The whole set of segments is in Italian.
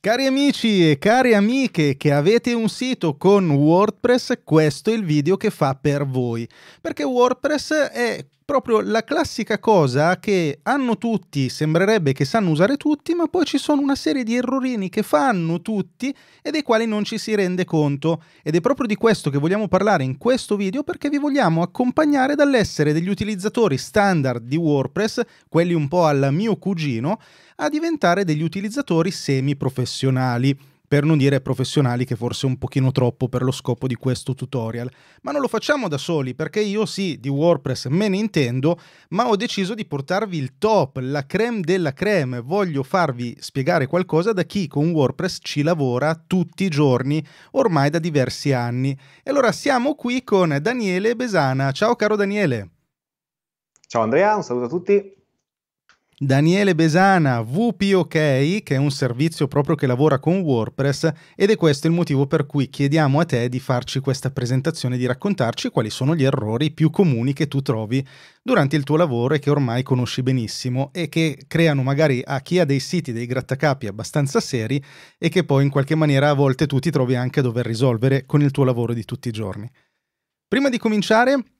Cari amici e care amiche che avete un sito con WordPress, questo è il video che fa per voi, perché WordPress è proprio la classica cosa che hanno tutti, sembrerebbe che sanno usare tutti, ma poi ci sono una serie di errorini che fanno tutti e dei quali non ci si rende conto. Ed è proprio di questo che vogliamo parlare in questo video perché vi vogliamo accompagnare dall'essere degli utilizzatori standard di WordPress, quelli un po' al mio cugino, a diventare degli utilizzatori semi-professionali per non dire professionali che forse è un pochino troppo per lo scopo di questo tutorial. Ma non lo facciamo da soli perché io sì, di WordPress me ne intendo, ma ho deciso di portarvi il top, la creme della creme. Voglio farvi spiegare qualcosa da chi con WordPress ci lavora tutti i giorni, ormai da diversi anni. E allora siamo qui con Daniele Besana. Ciao caro Daniele. Ciao Andrea, un saluto a tutti. Daniele Besana, VPOK, che è un servizio proprio che lavora con WordPress ed è questo il motivo per cui chiediamo a te di farci questa presentazione, di raccontarci quali sono gli errori più comuni che tu trovi durante il tuo lavoro e che ormai conosci benissimo e che creano magari a chi ha dei siti, dei grattacapi abbastanza seri e che poi in qualche maniera a volte tu ti trovi anche a dover risolvere con il tuo lavoro di tutti i giorni. Prima di cominciare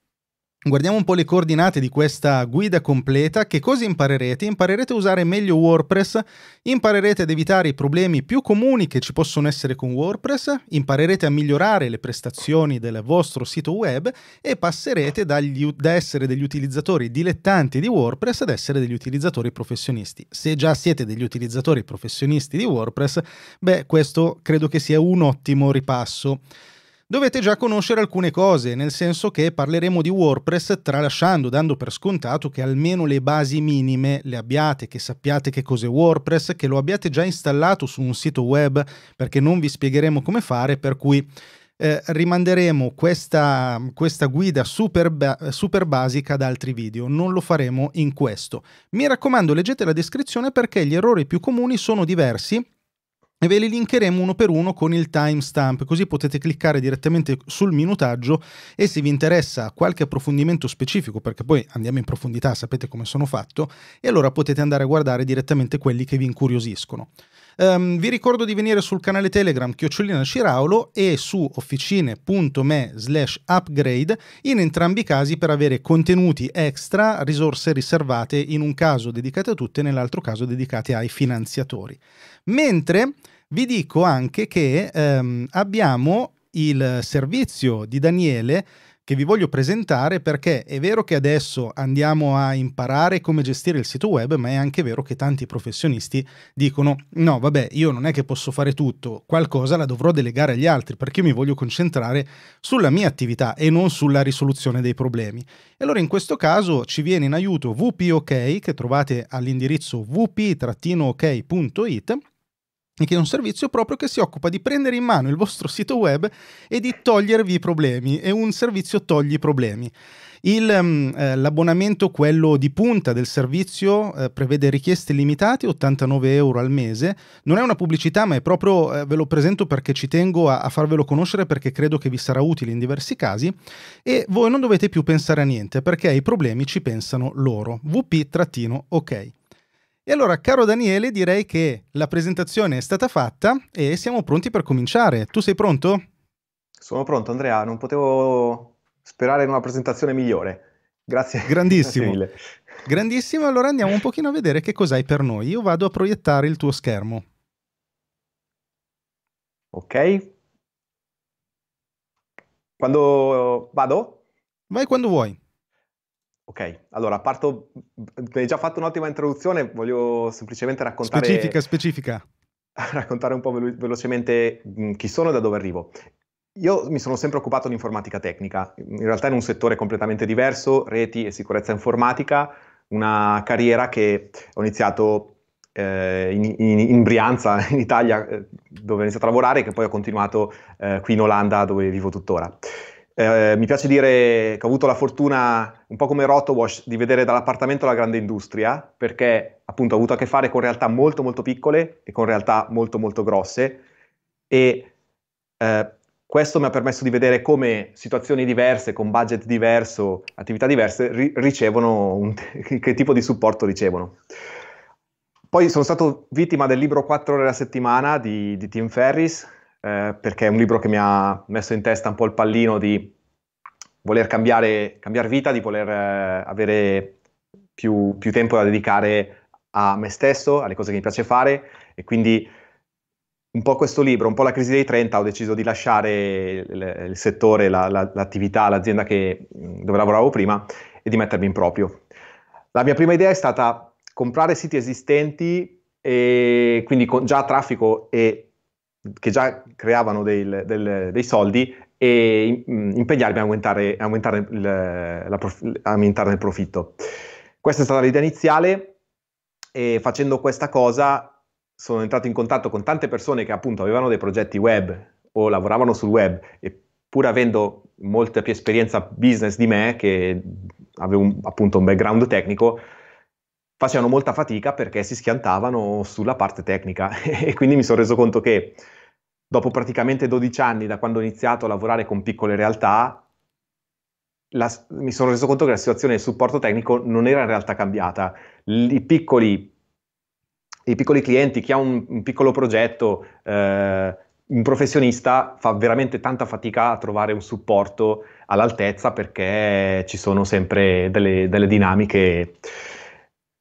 Guardiamo un po' le coordinate di questa guida completa. Che cosa imparerete? Imparerete a usare meglio WordPress, imparerete ad evitare i problemi più comuni che ci possono essere con WordPress, imparerete a migliorare le prestazioni del vostro sito web e passerete dagli, da essere degli utilizzatori dilettanti di WordPress ad essere degli utilizzatori professionisti. Se già siete degli utilizzatori professionisti di WordPress, beh, questo credo che sia un ottimo ripasso dovete già conoscere alcune cose, nel senso che parleremo di WordPress tralasciando, dando per scontato che almeno le basi minime le abbiate, che sappiate che cos'è WordPress, che lo abbiate già installato su un sito web, perché non vi spiegheremo come fare, per cui eh, rimanderemo questa, questa guida super, ba- super basica ad altri video, non lo faremo in questo. Mi raccomando, leggete la descrizione perché gli errori più comuni sono diversi e ve li linkeremo uno per uno con il timestamp, così potete cliccare direttamente sul minutaggio e se vi interessa qualche approfondimento specifico, perché poi andiamo in profondità, sapete come sono fatto, e allora potete andare a guardare direttamente quelli che vi incuriosiscono. Um, vi ricordo di venire sul canale Telegram Chiocciolina Ciraulo e su officine.me slash upgrade in entrambi i casi per avere contenuti extra, risorse riservate in un caso dedicate a tutte nell'altro caso dedicate ai finanziatori. Mentre vi dico anche che um, abbiamo il servizio di Daniele che vi voglio presentare perché è vero che adesso andiamo a imparare come gestire il sito web, ma è anche vero che tanti professionisti dicono no, vabbè, io non è che posso fare tutto, qualcosa la dovrò delegare agli altri perché io mi voglio concentrare sulla mia attività e non sulla risoluzione dei problemi. E allora in questo caso ci viene in aiuto VPOK che trovate all'indirizzo vp-ok.it che è un servizio proprio che si occupa di prendere in mano il vostro sito web e di togliervi i problemi. È un servizio togli problemi. Il, um, eh, l'abbonamento, quello di punta del servizio, eh, prevede richieste limitate, 89 euro al mese. Non è una pubblicità, ma è proprio, eh, ve lo presento perché ci tengo a, a, farvelo conoscere perché credo che vi sarà utile in diversi casi. E voi non dovete più pensare a niente perché ai problemi ci pensano loro. VP-OK. E allora, caro Daniele, direi che la presentazione è stata fatta e siamo pronti per cominciare. Tu sei pronto? Sono pronto, Andrea, non potevo sperare in una presentazione migliore. Grazie. Grandissimo. Grazie Grandissimo, allora andiamo un pochino a vedere che cos'hai per noi. Io vado a proiettare il tuo schermo. Ok. Quando vado? Vai quando vuoi. Ok, allora parto, hai già fatto un'ottima introduzione, voglio semplicemente raccontare... Specifica, specifica. raccontare un po' velo- velocemente chi sono e da dove arrivo. Io mi sono sempre occupato di informatica tecnica, in realtà in un settore completamente diverso, reti e sicurezza informatica, una carriera che ho iniziato eh, in, in, in, Brianza, in Italia, eh, dove ho iniziato a lavorare, e che poi ho continuato eh, qui in Olanda, dove vivo tuttora. Eh, mi piace dire che ho avuto la fortuna, un po' come Rotowash, di vedere dall'appartamento la grande industria, perché appunto ho avuto a che fare con realtà molto molto piccole e con realtà molto molto grosse e eh, questo mi ha permesso di vedere come situazioni diverse, con budget diverso, attività diverse, ri- ricevono un, che tipo di supporto ricevono. poi sono stato vittima del libro 4 ore alla settimana di, di Tim Ferris, eh, perché è un libro che mi ha messo in testa un po' il pallino di voler cambiare, cambiare vita, di voler eh, avere più, più, tempo da dedicare a me stesso, alle cose che mi piace fare e quindi un po' questo libro, un po' la crisi dei 30, ho deciso di lasciare il, il settore, la, la, l'attività, l'azienda che, dove lavoravo prima e di mettermi in proprio. La mia prima idea è stata comprare siti esistenti e quindi con già traffico e che già creavano dei, del, dei soldi e impegnarmi a aumentare, aumentare, il, la, aumentare il profitto. Questa è stata l'idea iniziale e facendo questa cosa sono entrato in contatto con tante persone che appunto avevano dei progetti web o lavoravano sul web e pur avendo molta più esperienza business di me, che avevo un, appunto un background tecnico, facevano molta fatica perché si schiantavano sulla parte tecnica e quindi mi sono reso conto che dopo praticamente 12 anni da quando ho iniziato a lavorare con piccole realtà, la, mi sono reso conto che la situazione del supporto tecnico non era in realtà cambiata. I piccoli i piccoli clienti, chi ha un, un piccolo progetto, eh, un professionista fa veramente tanta fatica a trovare un supporto all'altezza perché ci sono sempre delle, delle dinamiche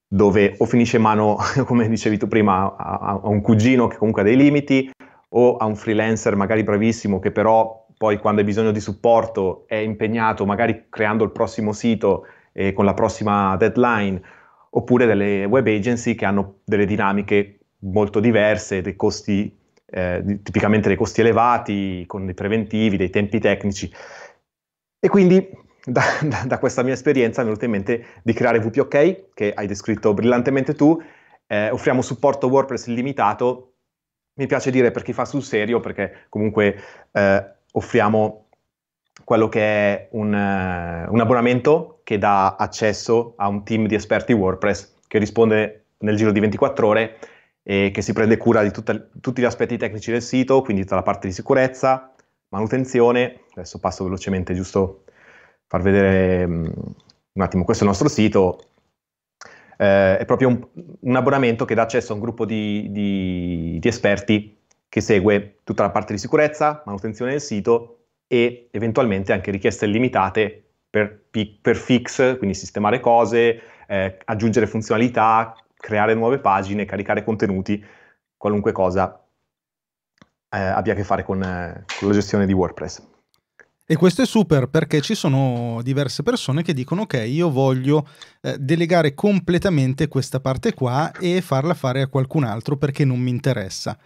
dove o finisce in mano, come dicevi tu prima, a, a, un cugino che comunque ha dei limiti o a un freelancer magari bravissimo che però poi quando hai bisogno di supporto è impegnato magari creando il prossimo sito e con la prossima deadline oppure delle web agency che hanno delle dinamiche molto diverse, dei costi, eh, tipicamente dei costi elevati, con dei preventivi, dei tempi tecnici. E quindi da, da, da questa mia esperienza mi è venuto in mente di creare WPOK, che hai descritto brillantemente tu, eh, offriamo supporto WordPress illimitato, mi piace dire per chi fa sul serio, perché comunque eh, offriamo quello che è un, uh, un, abbonamento che dà accesso a un team di esperti WordPress che risponde nel giro di 24 ore e che si prende cura di tutta, tutti gli aspetti tecnici del sito, quindi tutta la parte di sicurezza, manutenzione. Adesso passo velocemente giusto far vedere um, un attimo, questo è il nostro sito. Eh, è proprio un, un, abbonamento che dà accesso a un gruppo di, di, di esperti che segue tutta la parte di sicurezza, manutenzione del sito e eventualmente anche richieste limitate per, per fix, quindi sistemare cose, eh, aggiungere funzionalità, creare nuove pagine, caricare contenuti, qualunque cosa eh, abbia a che fare con, eh, con la gestione di WordPress. E questo è super perché ci sono diverse persone che dicono ok, io voglio eh, delegare completamente questa parte qua e farla fare a qualcun altro perché non mi interessa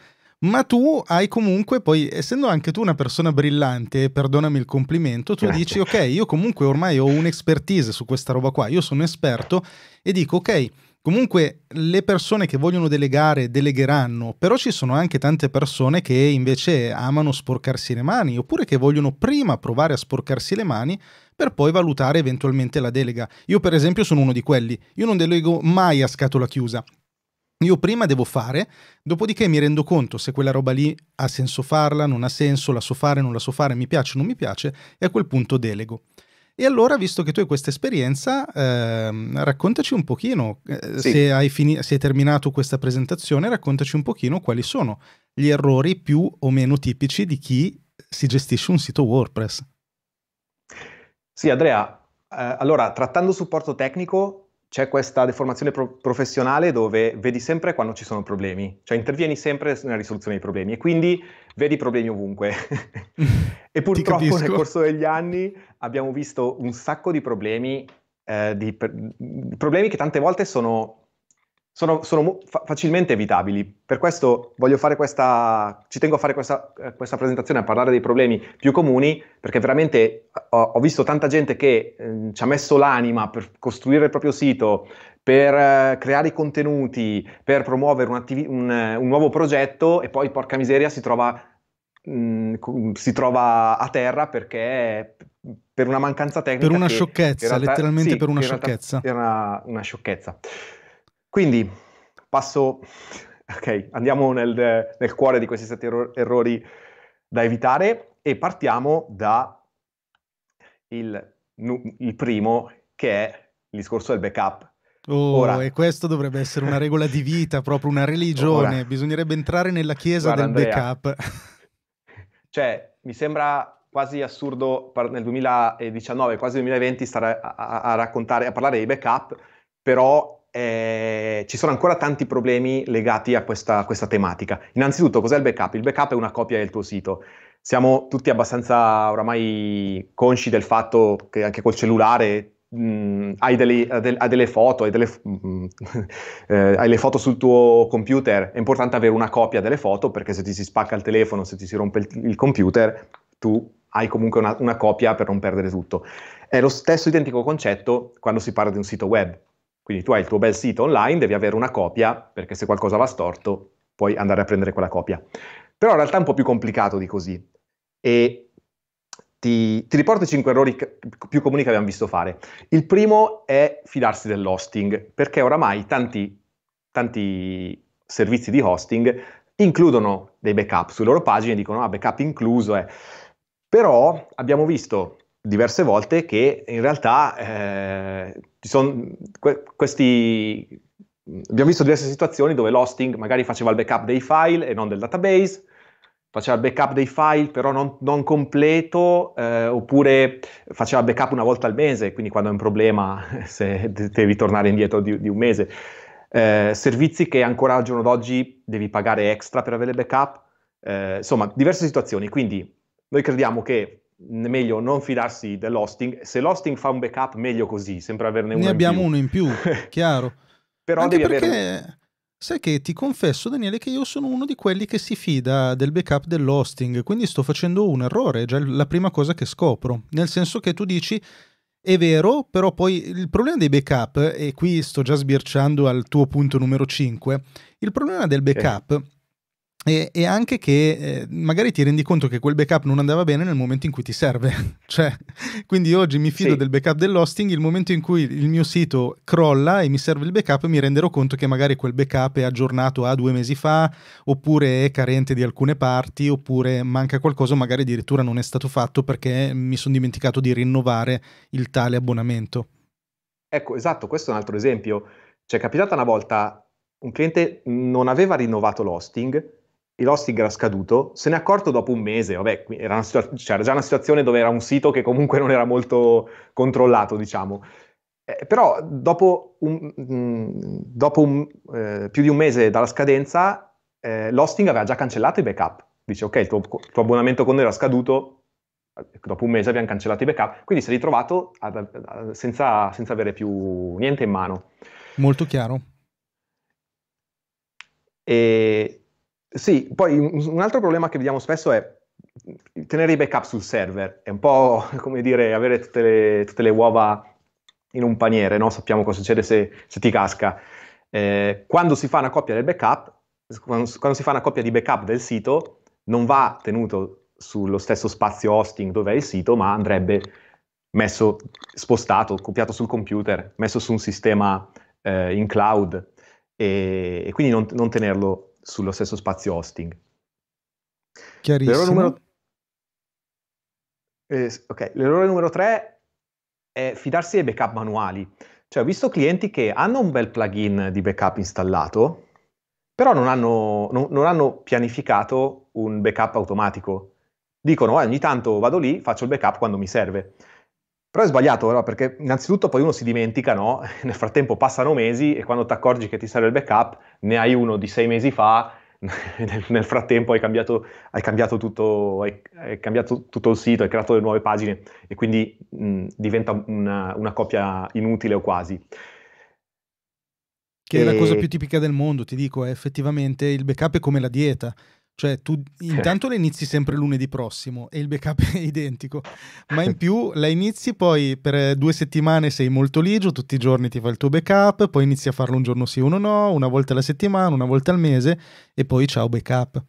ma tu hai comunque poi, essendo anche tu una persona brillante, perdonami il complimento, tu Grazie. dici ok, io comunque ormai ho un'expertise su questa roba qua, io sono esperto e dico ok, comunque le persone che vogliono delegare delegheranno, però ci sono anche tante persone che invece amano sporcarsi le mani oppure che vogliono prima provare a sporcarsi le mani per poi valutare eventualmente la delega. Io per esempio sono uno di quelli, io non delego mai a scatola chiusa, io prima devo fare, dopodiché mi rendo conto se quella roba lì ha senso farla, non ha senso, la so fare, non la so fare, mi piace, non mi piace, e a quel punto delego. E allora, visto che tu hai questa esperienza, eh, raccontaci un pochino, eh, sì. se, hai fini- se hai terminato questa presentazione, raccontaci un pochino quali sono gli errori più o meno tipici di chi si gestisce un sito WordPress. Sì, Andrea, eh, allora, trattando supporto tecnico, c'è questa deformazione pro- professionale dove vedi sempre quando ci sono problemi, cioè intervieni sempre nella risoluzione dei problemi e quindi vedi problemi ovunque. e purtroppo nel corso degli anni abbiamo visto un sacco di problemi, eh, di, di problemi che tante volte sono sono, sono fa- facilmente evitabili. Per questo voglio fare questa, ci tengo a fare questa, eh, questa, presentazione, a parlare dei problemi più comuni, perché veramente ho, ho visto tanta gente che eh, ci ha messo l'anima per costruire il proprio sito, per eh, creare i contenuti, per promuovere un, attivi- un, un, nuovo progetto e poi, porca miseria, si trova, mh, mm, si trova a terra perché per una mancanza tecnica. Per una sciocchezza, realtà, letteralmente sì, per una sciocchezza. Era una sciocchezza. Quindi passo, ok, andiamo nel, nel cuore di questi sette errori da evitare e partiamo da il, il primo che è il discorso del backup. Oh, ora, e questo dovrebbe essere una regola di vita, proprio una religione. Ora, Bisognerebbe entrare nella chiesa del Andrea, backup. Cioè, mi sembra quasi assurdo nel 2019, quasi 2020, stare a, a, a raccontare, a parlare di backup, però eh, ci sono ancora tanti problemi legati a questa, questa, tematica. Innanzitutto, cos'è il backup? Il backup è una copia del tuo sito. Siamo tutti abbastanza oramai consci del fatto che anche col cellulare mh, mm, hai, delle, hai, delle, foto, hai, delle, mh, mm, eh, hai le foto sul tuo computer, è importante avere una copia delle foto perché se ti si spacca il telefono, se ti si rompe il, il computer, tu hai comunque una, una copia per non perdere tutto. È lo stesso identico concetto quando si parla di un sito web. Quindi tu hai il tuo bel sito online, devi avere una copia perché se qualcosa va storto puoi andare a prendere quella copia. Però in realtà è un po' più complicato di così. E ti, ti riporto i 5 errori più comuni che abbiamo visto fare. Il primo è fidarsi dell'hosting, perché oramai tanti, tanti servizi di hosting includono dei backup sulle loro pagine, dicono ah backup incluso è. Però abbiamo visto diverse volte che in realtà eh, ci sono que- questi abbiamo visto diverse situazioni dove l'hosting magari faceva il backup dei file e non del database faceva il backup dei file però non, non completo, eh, oppure faceva il backup una volta al mese, quindi quando è un problema se devi tornare indietro di, di un mese. Eh, servizi che ancora al giorno d'oggi devi pagare extra per avere il backup, eh, insomma diverse situazioni, quindi noi crediamo che meglio non fidarsi dell'hosting, se l'hosting fa un backup meglio così, sempre averne uno ne abbiamo più. uno in più, chiaro. però Anche devi perché... avere Sai che ti confesso, Daniele, che io sono uno di quelli che si fida del backup dell'hosting, quindi sto facendo un errore, è già la prima cosa che scopro. Nel senso che tu dici, è vero, però poi il problema dei backup, e qui sto già sbirciando al tuo punto numero 5, il problema del backup... Okay e, e, anche che eh, magari ti rendi conto che quel backup non andava bene nel momento in cui ti serve. cioè, quindi oggi mi fido sì. del backup dell'hosting, il momento in cui il mio sito crolla e mi serve il backup mi renderò conto che magari quel backup è aggiornato a due mesi fa, oppure è carente di alcune parti, oppure manca qualcosa, magari addirittura non è stato fatto perché mi sono dimenticato di rinnovare il tale abbonamento. Ecco, esatto, questo è un altro esempio. Ci è capitata una volta un cliente non aveva rinnovato l'hosting l'hosting era scaduto, se ne è accorto dopo un mese, vabbè, era, situa- cioè era, già una situazione dove era un sito che comunque non era molto controllato, diciamo. Eh, però dopo, un, mh, mm, dopo un, eh, più di un mese dalla scadenza, eh, l'hosting aveva già cancellato i backup. Dice, ok, il tuo, il tuo, abbonamento con noi era scaduto, dopo un mese abbiamo cancellato i backup, quindi si è ritrovato ad, ad, senza, senza avere più niente in mano. Molto chiaro. E sì, poi un altro problema che vediamo spesso è tenere i backup sul server, è un po' come dire avere tutte le, tutte le uova in un paniere, no? sappiamo cosa succede se, se ti casca. Eh, quando si fa una copia del backup, quando, quando, si fa una copia di backup del sito, non va tenuto sullo stesso spazio hosting dove è il sito, ma andrebbe messo, spostato, copiato sul computer, messo su un sistema eh, in cloud e, e quindi non, non tenerlo sullo stesso spazio hosting. Chiarissimo. L'errore numero, eh, okay. L'errore numero 3 è fidarsi dei backup manuali. Cioè, ho visto clienti che hanno un bel plugin di backup installato, però non hanno, non, non hanno pianificato un backup automatico. Dicono, eh, ogni tanto vado lì, faccio il backup quando mi serve. Però è sbagliato, no? perché innanzitutto poi uno si dimentica, no? nel frattempo passano mesi e quando ti accorgi che ti serve il backup, ne hai uno di sei mesi fa, nel frattempo hai cambiato, hai cambiato, tutto, hai, hai cambiato, tutto, il sito, hai creato le nuove pagine e quindi mh, diventa una, una copia inutile o quasi. Che e... è la cosa più tipica del mondo, ti dico, è effettivamente il backup è come la dieta. Cioè, tu intanto la inizi sempre lunedì prossimo e il backup è identico, ma in più la inizi poi per due settimane sei molto ligio, tutti i giorni ti fa il tuo backup, poi inizi a farlo un giorno sì, uno no, una volta alla settimana, una volta al mese e poi ciao backup.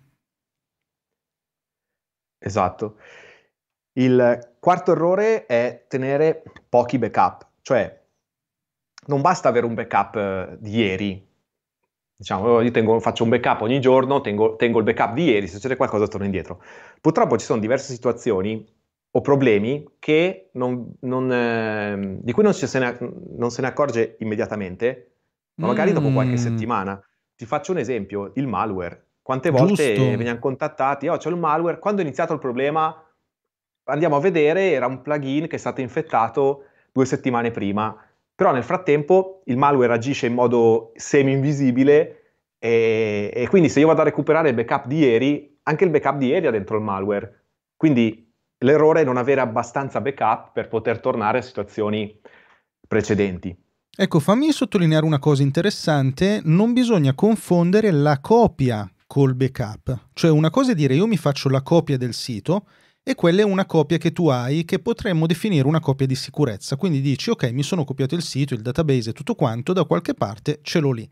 Esatto. Il quarto errore è tenere pochi backup, cioè non basta avere un backup eh, di ieri, Diciamo, io tengo, faccio un backup ogni giorno, tengo, tengo, il backup di ieri, se c'è qualcosa torno indietro. Purtroppo ci sono diverse situazioni o problemi non, non, eh, di cui non, se ne, non, se ne, accorge immediatamente, ma magari mm. dopo qualche settimana. Ti faccio un esempio, il malware. Quante volte Giusto. veniamo contattati, oh c'è il malware, quando è iniziato il problema andiamo a vedere, era un plugin che è stato infettato due settimane prima, però nel frattempo il malware agisce in modo semi-invisibile e, e quindi se io vado a recuperare il backup di ieri, anche il backup di ieri ha dentro il malware. Quindi l'errore è non avere abbastanza backup per poter tornare a situazioni precedenti. Ecco, fammi sottolineare una cosa interessante, non bisogna confondere la copia col backup, cioè una cosa è dire io mi faccio la copia del sito e quella è una copia che tu hai che potremmo definire una copia di sicurezza, quindi dici ok mi sono copiato il sito, il database e tutto quanto, da qualche parte ce l'ho lì.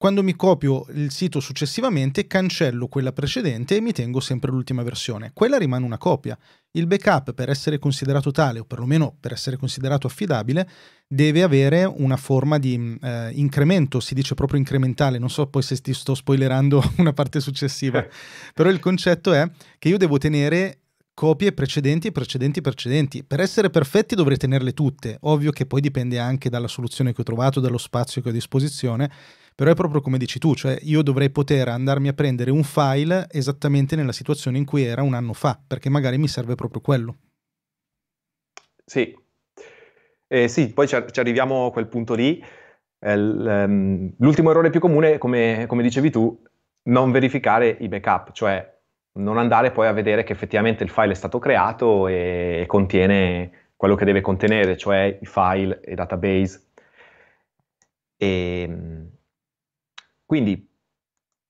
Quando mi copio il sito successivamente, cancello quella precedente e mi tengo sempre l'ultima versione. Quella rimane una copia. Il backup, per essere considerato tale, o perlomeno per essere considerato affidabile, deve avere una forma di eh, incremento, si dice proprio incrementale, non so poi se ti sto spoilerando una parte successiva, però il concetto è che io devo tenere copie precedenti, precedenti, precedenti. Per essere perfetti dovrei tenerle tutte. Ovvio che poi dipende anche dalla soluzione che ho trovato, dallo spazio che ho a disposizione, però è proprio come dici tu, cioè io dovrei poter andarmi a prendere un file esattamente nella situazione in cui era un anno fa, perché magari mi serve proprio quello. Sì, eh, sì poi ci, ci, arriviamo a quel punto lì. Eh, ehm, l'ultimo errore più comune, come, come dicevi tu, non verificare i backup, cioè non andare poi a vedere che effettivamente il file è stato creato e contiene quello che deve contenere, cioè i file e database. E, ehm, quindi,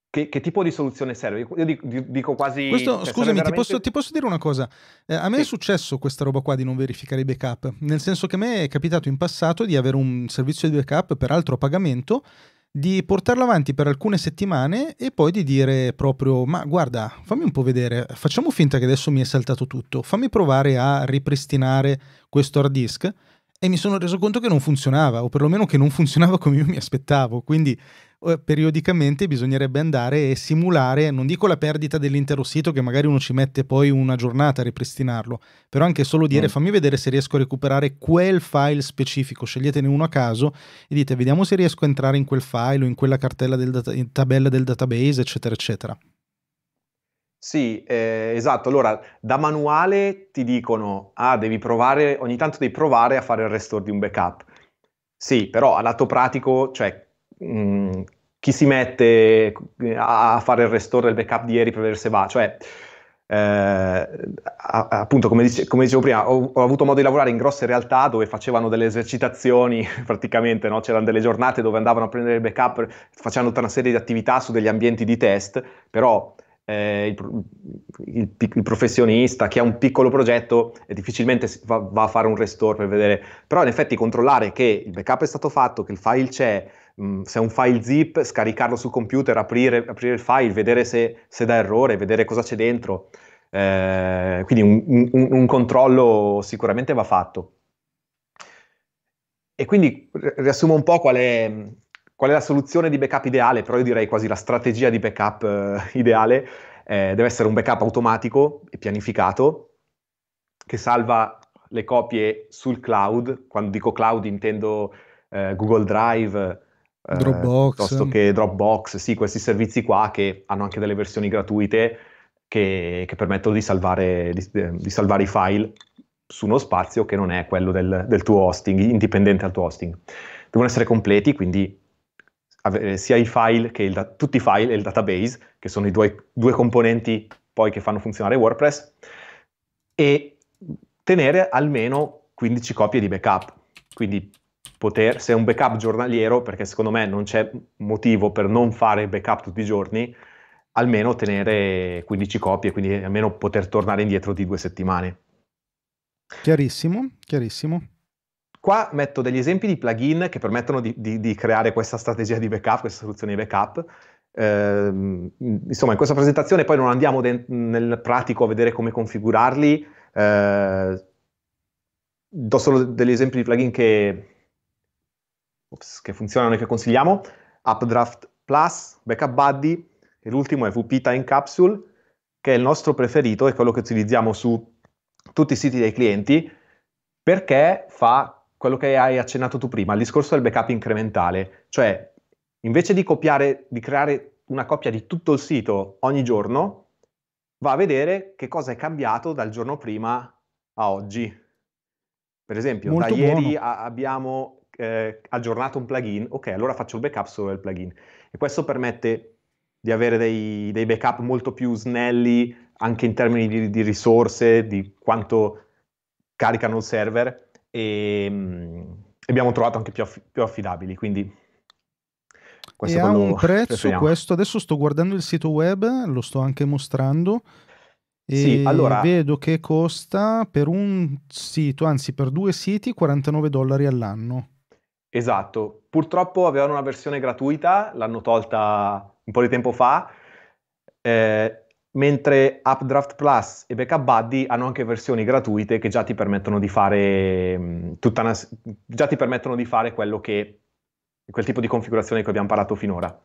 che, che, tipo di soluzione serve? Io dico, dico quasi... Questo, cioè, scusami, veramente... ti, posso, ti, posso, dire una cosa? Eh, a me sì. è successo questa roba qua di non verificare i backup, nel senso che a me è capitato in passato di avere un servizio di backup, peraltro a pagamento, di portarlo avanti per alcune settimane e poi di dire proprio ma guarda fammi un po' vedere facciamo finta che adesso mi è saltato tutto fammi provare a ripristinare questo hard disk e mi sono reso conto che non funzionava o perlomeno che non funzionava come io mi aspettavo quindi eh, periodicamente bisognerebbe andare e simulare, non dico la perdita dell'intero sito che magari uno ci mette poi una giornata a ripristinarlo, però anche solo dire mm. fammi vedere se riesco a recuperare quel file specifico, sceglietene uno a caso e dite vediamo se riesco a entrare in quel file o in quella cartella del data- in tabella del database, eccetera, eccetera. Sì, eh, esatto. Allora, da manuale ti dicono, ah, devi provare, ogni tanto devi provare a fare il restore di un backup. Sì, però a lato pratico, cioè mh, chi si mette a fare il restore del backup di ieri per vedere se va, cioè eh, appunto come, dice, come, dicevo prima ho, ho, avuto modo di lavorare in grosse realtà dove facevano delle esercitazioni praticamente, no? c'erano delle giornate dove andavano a prendere il backup, facevano tutta una serie di attività su degli ambienti di test, però eh, il, il, il, professionista che ha un piccolo progetto difficilmente va, va, a fare un restore per vedere, però in effetti controllare che il backup è stato fatto, che il file c'è, mh, se è un file zip, scaricarlo sul computer, aprire, aprire il file, vedere se, se, dà errore, vedere cosa c'è dentro. Eh, quindi un, un, un controllo sicuramente va fatto. E quindi riassumo un po' qual è, qual è la soluzione di backup ideale, però io direi quasi la strategia di backup eh, ideale, eh, deve essere un backup automatico e pianificato che salva le copie sul cloud, quando dico cloud intendo eh, Google Drive, eh, Dropbox. piuttosto che Dropbox, sì, questi servizi qua che hanno anche delle versioni gratuite che, che permettono di salvare, di, di salvare, i file su uno spazio che non è quello del, del tuo hosting, indipendente dal tuo hosting. Devono essere completi, quindi avere sia i file che il, tutti i file e il database, che sono i due, due componenti poi che fanno funzionare WordPress, e tenere almeno 15 copie di backup. Quindi poter, se è un backup giornaliero, perché secondo me non c'è motivo per non fare backup tutti i giorni, almeno tenere 15 copie, quindi almeno poter tornare indietro di due settimane. Chiarissimo, chiarissimo. Qua metto degli esempi di plugin che permettono di, di, di creare questa strategia di backup, questa soluzione di backup. Eh, insomma, in questa presentazione poi non andiamo de- nel pratico a vedere come configurarli. Eh, do solo degli esempi di plugin che, ops, che funzionano e che consigliamo. Updraft Plus, Backup Buddy e l'ultimo è VP Time Capsule, che è il nostro preferito, è quello che utilizziamo su tutti i siti dei clienti perché fa quello che hai accennato tu prima, il discorso del backup incrementale, cioè invece di copiare, di creare una copia di tutto il sito ogni giorno, va a vedere che cosa è cambiato dal giorno prima a oggi. Per esempio, Molto da ieri buono. a- abbiamo eh, aggiornato un plugin, ok, allora faccio il backup solo del plugin. E questo permette di avere dei, dei backup molto più snelli anche in termini di, di risorse, di quanto caricano il server e mm, abbiamo trovato anche più, aff- più affidabili, quindi questo E ha un prezzo questo, adesso sto guardando il sito web, lo sto anche mostrando Sì, e allora, vedo che costa per un sito, anzi per due siti, 49 dollari all'anno. esatto, purtroppo avevano una versione gratuita, l'hanno tolta un po' di tempo fa, eh, mentre Updraft Plus e Backup Buddy hanno anche versioni gratuite che già ti permettono di fare tutta una, s- già ti permettono di fare quello che quel tipo di configurazione che abbiamo parlato finora.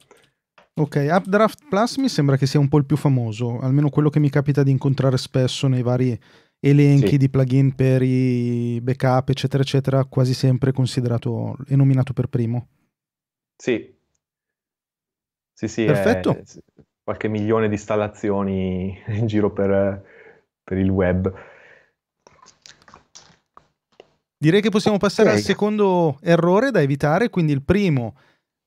Ok, Updraft Plus mi sembra che sia un po' il più famoso, almeno quello che mi capita di incontrare spesso nei vari elenchi Sì, di plugin per i backup, eccetera, eccetera, quasi sempre considerato e nominato per primo. sì, sì, sì, Perfetto. è qualche milione di installazioni in giro per, per il web. Direi che possiamo passare al Ok. secondo errore da evitare, quindi il primo,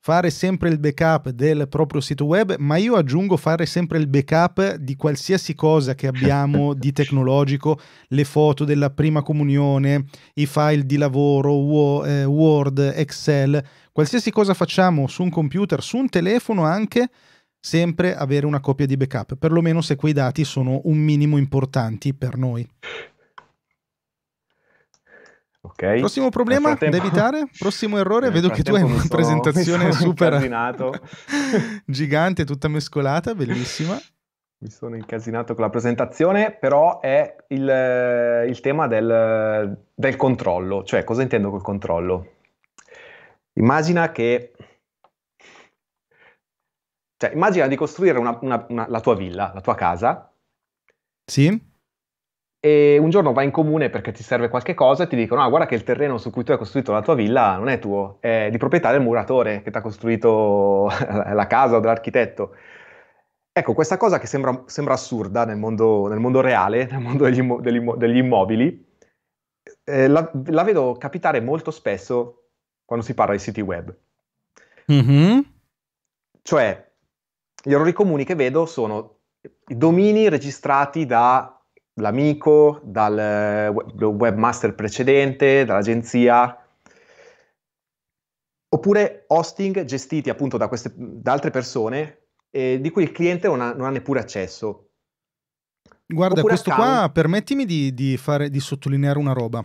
fare sempre il backup del proprio sito web, ma io aggiungo fare sempre il backup di qualsiasi cosa che abbiamo di tecnologico, le foto della prima comunione, i file di lavoro, eh, Word, Excel, qualsiasi cosa facciamo su un computer, su un telefono anche, sempre avere una copia di backup, perlomeno se quei dati sono un minimo importanti per noi. Ok. Prossimo problema da frattempo, evitare? Prossimo errore? Vedo che tu hai una sono, presentazione super gigante, tutta mescolata, bellissima. Mi sono incasinato con la presentazione, però è il, il tema del, del controllo. Cioè, cosa intendo col controllo? Immagina che... Cioè, immagina di costruire una- una- una- la tua villa, la tua casa, Sì? e un giorno vai in comune perché ti serve qualche cosa e ti dicono: Ah, guarda che il terreno su cui tu hai costruito la tua villa non è tuo, è di proprietà del muratore che ti ha costruito la casa o dell'architetto. Ecco, questa cosa che sembra, sembra assurda nel mondo, nel mondo reale, nel mondo degli, immo- degli immo- degli immobili, eh, la, la vedo capitare molto spesso quando si parla di siti web. Mhm. Cioè, gli errori comuni che vedo sono i domini registrati dall'amico, dal eh, web- webmaster precedente, dall'agenzia, oppure hosting gestiti appunto da, queste, da altre persone eh, di cui il cliente non ha, non ha neppure accesso. Guarda, Oppure questo account. qua permettimi di, di fare, di sottolineare una roba.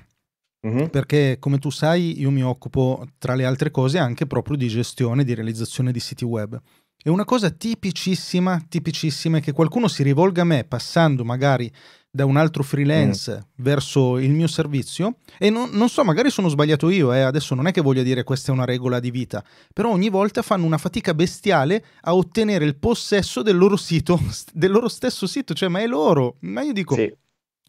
Mhm. perché come tu sai io mi occupo tra le altre cose anche proprio di gestione, di realizzazione di siti web. E una cosa tipicissima, tipicissima è che qualcuno si rivolga a me passando magari da un altro freelance verso il mio servizio e non, non so, magari sono sbagliato io, eh, adesso non è che voglio dire questa è una regola di vita, però ogni volta fanno una fatica bestiale a ottenere il possesso del loro sito, del loro stesso sito, cioè ma è loro. Ma io dico, Sì.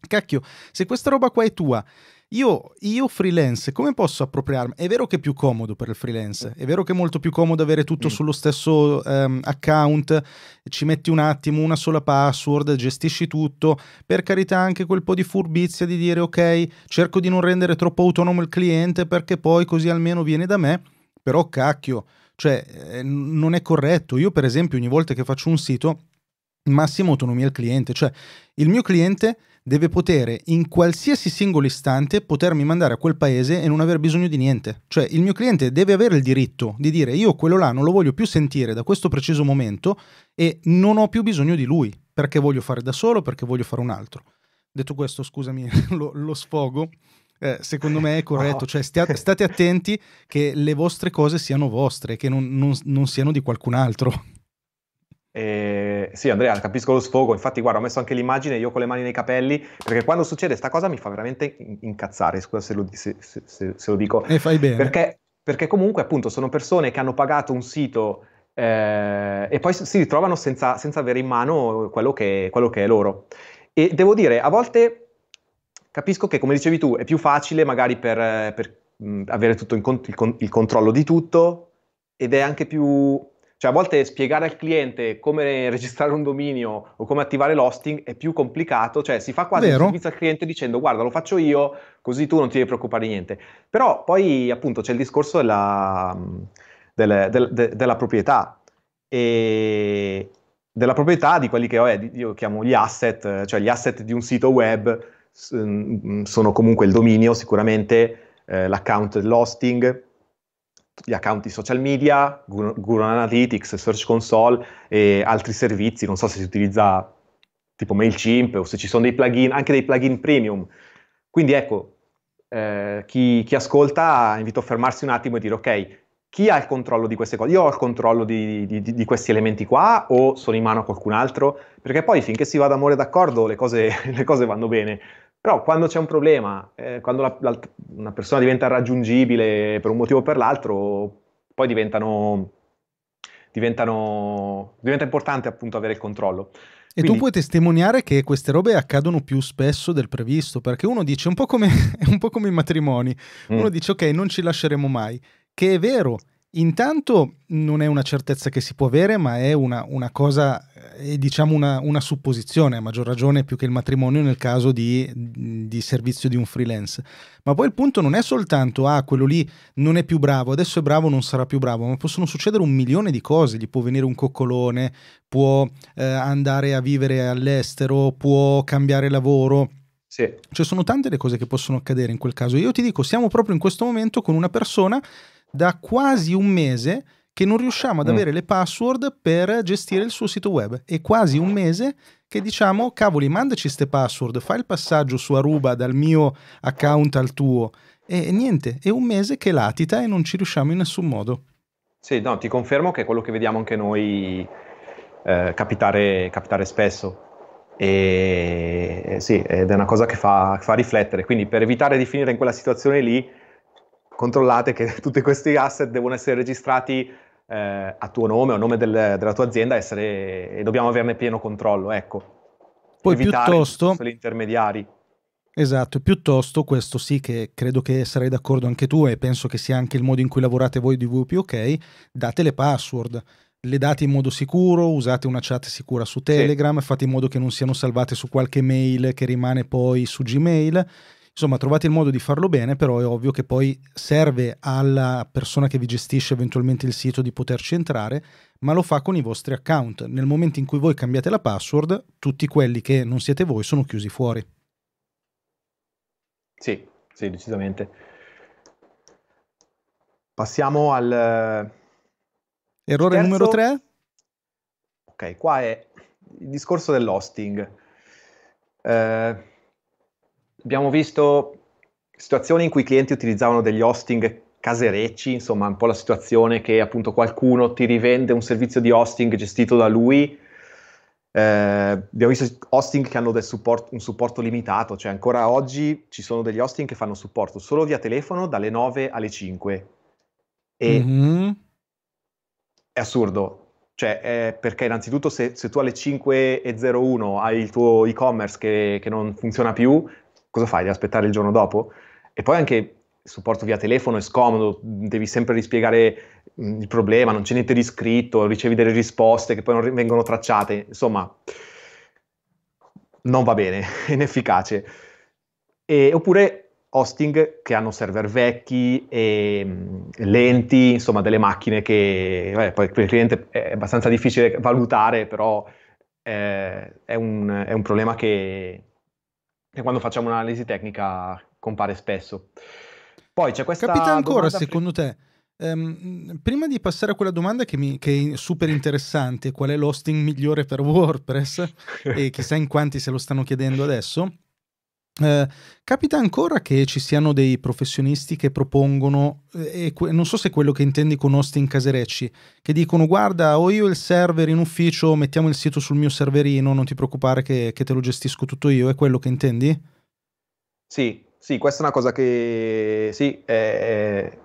cacchio, se questa roba qua è tua, io, io freelance, come posso appropriarmi? È vero che è più comodo per il freelance, è vero che è molto più comodo avere tutto Mm. sullo stesso ehm, account, ci metti un attimo, una sola password, gestisci tutto, per carità anche quel po' di furbizia di dire ok, cerco di non rendere troppo autonomo il cliente perché poi così almeno viene da me, però cacchio, cioè eh, non è corretto. Io per esempio ogni volta che faccio un sito, massima autonomia al cliente, cioè il mio cliente deve potere in qualsiasi singolo istante potermi mandare a quel paese e non aver bisogno di niente. Cioè il mio cliente deve avere il diritto di dire io quello là non lo voglio più sentire da questo preciso momento e non ho più bisogno di lui perché voglio fare da solo, perché voglio fare un altro. Detto questo, scusami lo, lo sfogo. eh, secondo me è corretto, No. cioè stia- state attenti che le vostre cose siano vostre, che non, non- non siano di qualcun altro. Eh, sì, Andrea, capisco lo sfogo. Infatti, guarda, ho messo anche l'immagine io con le mani nei capelli, perché quando succede sta cosa mi fa veramente in- incazzare. Scusa se lo, se- se- se- lo dico. E fai bene. Perché, perché comunque, appunto, sono persone che hanno pagato un sito eh, e poi si ritrovano senza, senza avere in mano quello che, quello che è loro. E devo dire, a volte capisco che, come dicevi tu, è più facile magari per, per mh, avere tutto il, il, il controllo di tutto ed è anche più cioè a volte spiegare al cliente come registrare un dominio o come attivare l'hosting è più complicato, cioè si fa quasi Vero. un servizio al cliente dicendo guarda lo faccio io, così tu non ti devi preoccupare di niente. Però poi appunto c'è il discorso della, del, del, de, della proprietà e della proprietà di quelli che io chiamo gli asset, cioè gli asset di un sito web sono comunque il dominio sicuramente, eh, l'account dell'hosting, gli account di social media, Google Analytics, Search Console e altri servizi, non so se si utilizza tipo MailChimp o se ci sono dei plugin, anche dei plugin premium. Quindi ecco, eh, chi, chi, ascolta invito a fermarsi un attimo e dire ok, chi ha il controllo di queste cose? Io ho il controllo di, di, di questi elementi qua o sono in mano a qualcun altro? Perché poi finché si va d'amore d'accordo le cose, le cose vanno bene. Però quando c'è un problema, eh, quando la, la, una persona diventa raggiungibile per un motivo o per l'altro, poi diventano, diventano, diventa importante appunto avere il controllo. E Quindi, tu puoi testimoniare che queste robe accadono più spesso del previsto, perché uno dice un po' come, un po' come i matrimoni, uno mm. dice ok non ci lasceremo mai, che è vero, Intanto non è una certezza che si può avere, ma è una, una cosa, è diciamo una, una, supposizione, a maggior ragione più che il matrimonio nel caso di, di, servizio di un freelance. Ma poi il punto non è soltanto, ah, quello lì non è più bravo, adesso è bravo, non sarà più bravo, ma possono succedere un milione di cose, gli può venire un coccolone, può eh, andare a vivere all'estero, può cambiare lavoro. Sì. Cioè sono tante le cose che possono accadere in quel caso. Io ti dico, siamo proprio in questo momento con una persona da quasi un mese che non riusciamo ad mm. avere le password per gestire il suo sito web. È quasi un mese che diciamo, cavoli, mandaci queste password, fai il passaggio su Aruba dal mio account al tuo. E niente, è un mese che latita e non ci riusciamo in nessun modo. Sì, no, ti confermo che è quello che vediamo anche noi eh, capitare, capitare, spesso. E sì, ed è una cosa che fa, fa riflettere. Quindi per evitare di finire in quella situazione lì, controllate che tutti questi asset devono essere registrati eh, a tuo nome o a nome del, della tua azienda essere, e dobbiamo averne pieno controllo, ecco. Poi Evitare piuttosto... gli intermediari. Esatto, piuttosto questo sì che credo che sarai d'accordo anche tu e penso che sia anche il modo in cui lavorate voi di VPOK, date le password, le date in modo sicuro, usate una chat sicura su Telegram, sì. fate in modo che non siano salvate su qualche mail che rimane poi su Gmail Insomma, trovate il modo di farlo bene, però è ovvio che poi serve alla persona che vi gestisce eventualmente il sito di poterci entrare, ma lo fa con i vostri account. Nel momento in cui voi cambiate la password, tutti quelli che non siete voi sono chiusi fuori. Sì, sì, decisamente. Passiamo al... Errore terzo. numero 3? Ok, qua è il discorso dell'hosting. Eh, abbiamo visto situazioni in cui i clienti utilizzavano degli hosting caserecci, insomma un po' la situazione che appunto qualcuno ti rivende un servizio di hosting gestito da lui. Eh, abbiamo visto hosting che hanno support, un supporto limitato, cioè ancora oggi ci sono degli hosting che fanno supporto solo via telefono dalle 9 alle 5. E mm-hmm. è assurdo, cioè, eh, perché innanzitutto se, se, tu alle 5.01 hai il tuo e-commerce che, che, non funziona più, cosa fai? Devi aspettare il giorno dopo? E poi anche il supporto via telefono è scomodo, devi sempre rispiegare mm, il problema, non c'è niente di scritto, ricevi delle risposte che poi non vengono tracciate, insomma, non va bene, è inefficace. E, oppure hosting che hanno server vecchi e mm, lenti, insomma delle macchine che beh, poi per il cliente è abbastanza difficile valutare, però eh, è, un, è un problema che, che quando facciamo un'analisi tecnica compare spesso. Poi c'è questa... Capita ancora secondo te? Um, prima di passare a quella domanda che, mi, che, è super interessante, qual è l'hosting migliore per WordPress e chissà in quanti se lo stanno chiedendo adesso, eh, capita ancora che ci siano dei professionisti che propongono, eh, e non so se è quello che intendi con hosting caserecci, che dicono guarda ho io il server in ufficio, mettiamo il sito sul mio serverino, non ti preoccupare che, che te lo gestisco tutto io, è quello che intendi? Sì, sì, questa è una cosa che sì, è,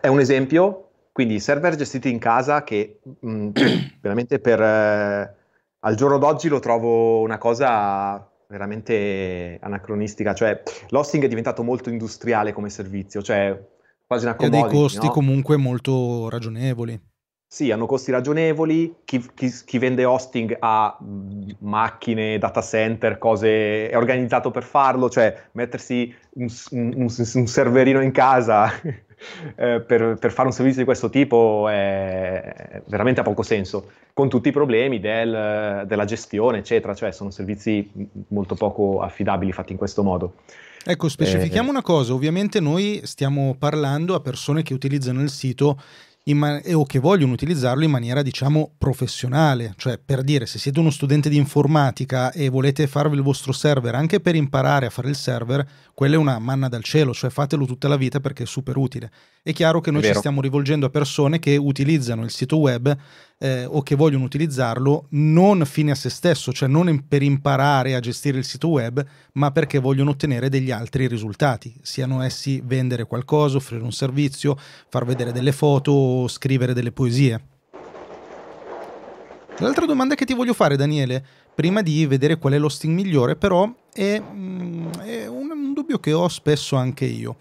è un esempio, quindi server gestiti in casa che mh, mm, veramente per... Eh, al giorno d'oggi lo trovo una cosa veramente anacronistica, cioè l'hosting è diventato molto industriale come servizio, cioè quasi una commodity. E ha dei costi no? comunque molto ragionevoli. Sì, hanno costi ragionevoli, chi, chi, chi, vende hosting ha macchine, data center, cose, è organizzato per farlo, cioè mettersi un, un, un serverino in casa eh, per, per, fare un servizio di questo tipo è veramente ha poco senso, con tutti i problemi del, della gestione, eccetera, cioè sono servizi molto poco affidabili fatti in questo modo. Ecco, specifichiamo eh, una cosa, ovviamente noi stiamo parlando a persone che utilizzano il sito man- o che vogliono utilizzarlo in maniera diciamo professionale, cioè per dire se siete uno studente di informatica e volete farvi il vostro server anche per imparare a fare il server, quella è una manna dal cielo, cioè fatelo tutta la vita perché è super utile. È chiaro che noi ci stiamo rivolgendo a persone che utilizzano il sito web eh, o che vogliono utilizzarlo non fine a se stesso, cioè non per imparare a gestire il sito web, ma perché vogliono ottenere degli altri risultati, siano essi vendere qualcosa, offrire un servizio, far vedere delle foto o scrivere delle poesie. L'altra domanda che ti voglio fare, Daniele, prima di vedere qual è l'hosting migliore, però è, mm, è un, un dubbio che ho spesso anche io.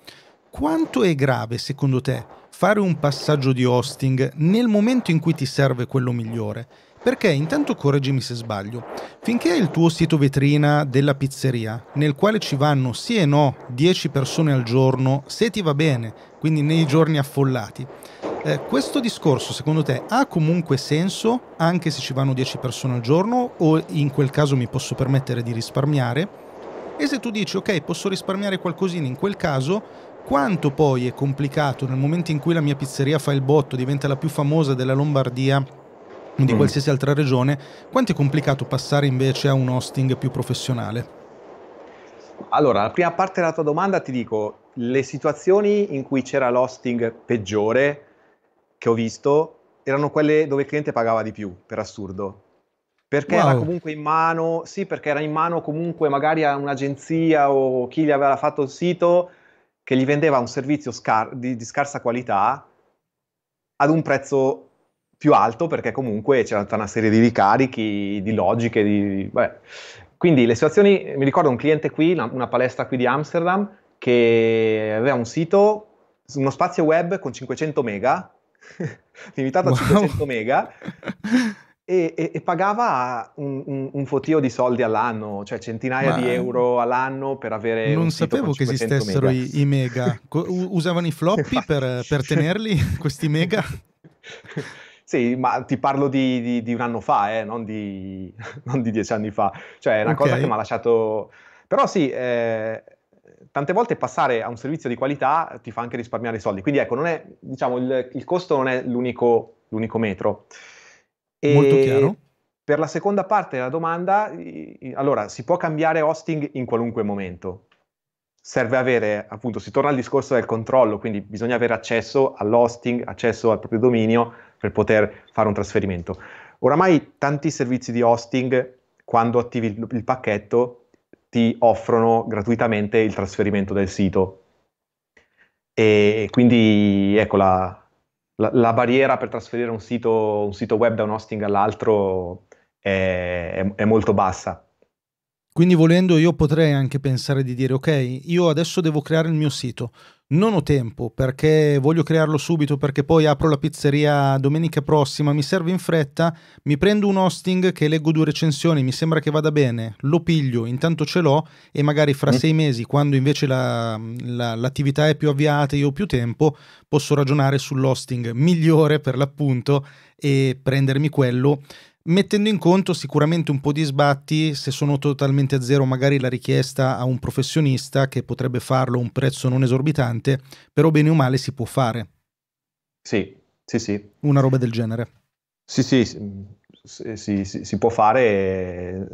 Quanto è grave, secondo te, fare un passaggio di hosting nel momento in cui ti serve quello migliore. Perché intanto correggimi se sbaglio, finché hai il tuo sito vetrina della pizzeria, nel quale ci vanno sì e no 10 persone al giorno, se ti va bene, quindi nei giorni affollati, eh, questo discorso secondo te ha comunque senso anche se ci vanno 10 persone al giorno o in quel caso mi posso permettere di risparmiare? E se tu dici ok posso risparmiare qualcosina in quel caso, quanto poi è complicato nel momento in cui la mia pizzeria fa il botto, diventa la più famosa della Lombardia o di mm. qualsiasi altra regione, quanto è complicato passare invece a un hosting più professionale? Allora, la prima parte della tua domanda ti dico, le situazioni in cui c'era l'hosting peggiore che ho visto erano quelle dove il cliente pagava di più, per assurdo. Perché wow. era comunque in mano, sì, perché era in mano comunque magari a un'agenzia o chi gli aveva fatto il sito che gli vendeva un servizio scar- di, di, scarsa qualità ad un prezzo più alto perché comunque c'era tutta una serie di ricarichi, di logiche, di, quindi le situazioni, mi ricordo un cliente qui, una, una palestra qui di Amsterdam, che aveva un sito, uno spazio web con 500 mega, limitato wow. a 500 mega, e, e, e, pagava un, un, un, fotio di soldi all'anno, cioè centinaia Ma di euro all'anno per avere. Non sapevo che esistessero mega. I, i, mega. usavano i floppy per, per tenerli, questi mega? Sì, ma ti parlo di, di, di un anno fa, eh, non, di, non, di, dieci anni fa. Cioè, è una okay. cosa che mi ha lasciato. Però sì, eh, tante volte passare a un servizio di qualità ti fa anche risparmiare soldi. Quindi ecco, non è, diciamo, il, il costo non è l'unico, l'unico metro. E Molto chiaro. Per la seconda parte della domanda, allora, si può cambiare hosting in qualunque momento. Serve avere, appunto, si torna al discorso del controllo, quindi bisogna avere accesso all'hosting, accesso al proprio dominio per poter fare un trasferimento. Oramai tanti servizi di hosting, quando attivi il, il pacchetto, ti offrono gratuitamente il trasferimento del sito. E quindi, ecco, la, la, la, barriera per trasferire un sito, un sito, web da un hosting all'altro è, è, è molto bassa. Quindi volendo io potrei anche pensare di dire ok, io adesso devo creare il mio sito, non ho tempo perché voglio crearlo subito perché poi apro la pizzeria domenica prossima, mi serve in fretta, mi prendo un hosting che leggo due recensioni, mi sembra che vada bene, lo piglio, intanto ce l'ho e magari fra mm. sei mesi, quando invece la, la, l'attività è più avviata e io ho più tempo, posso ragionare sull'hosting migliore per l'appunto e prendermi quello mettendo in conto sicuramente un po' di sbatti se sono totalmente a zero magari la richiesta a un professionista che potrebbe farlo a un prezzo non esorbitante, però bene o male si può fare. Sì, sì, sì. Una roba del genere. Sì, sì, si, si, si, può fare,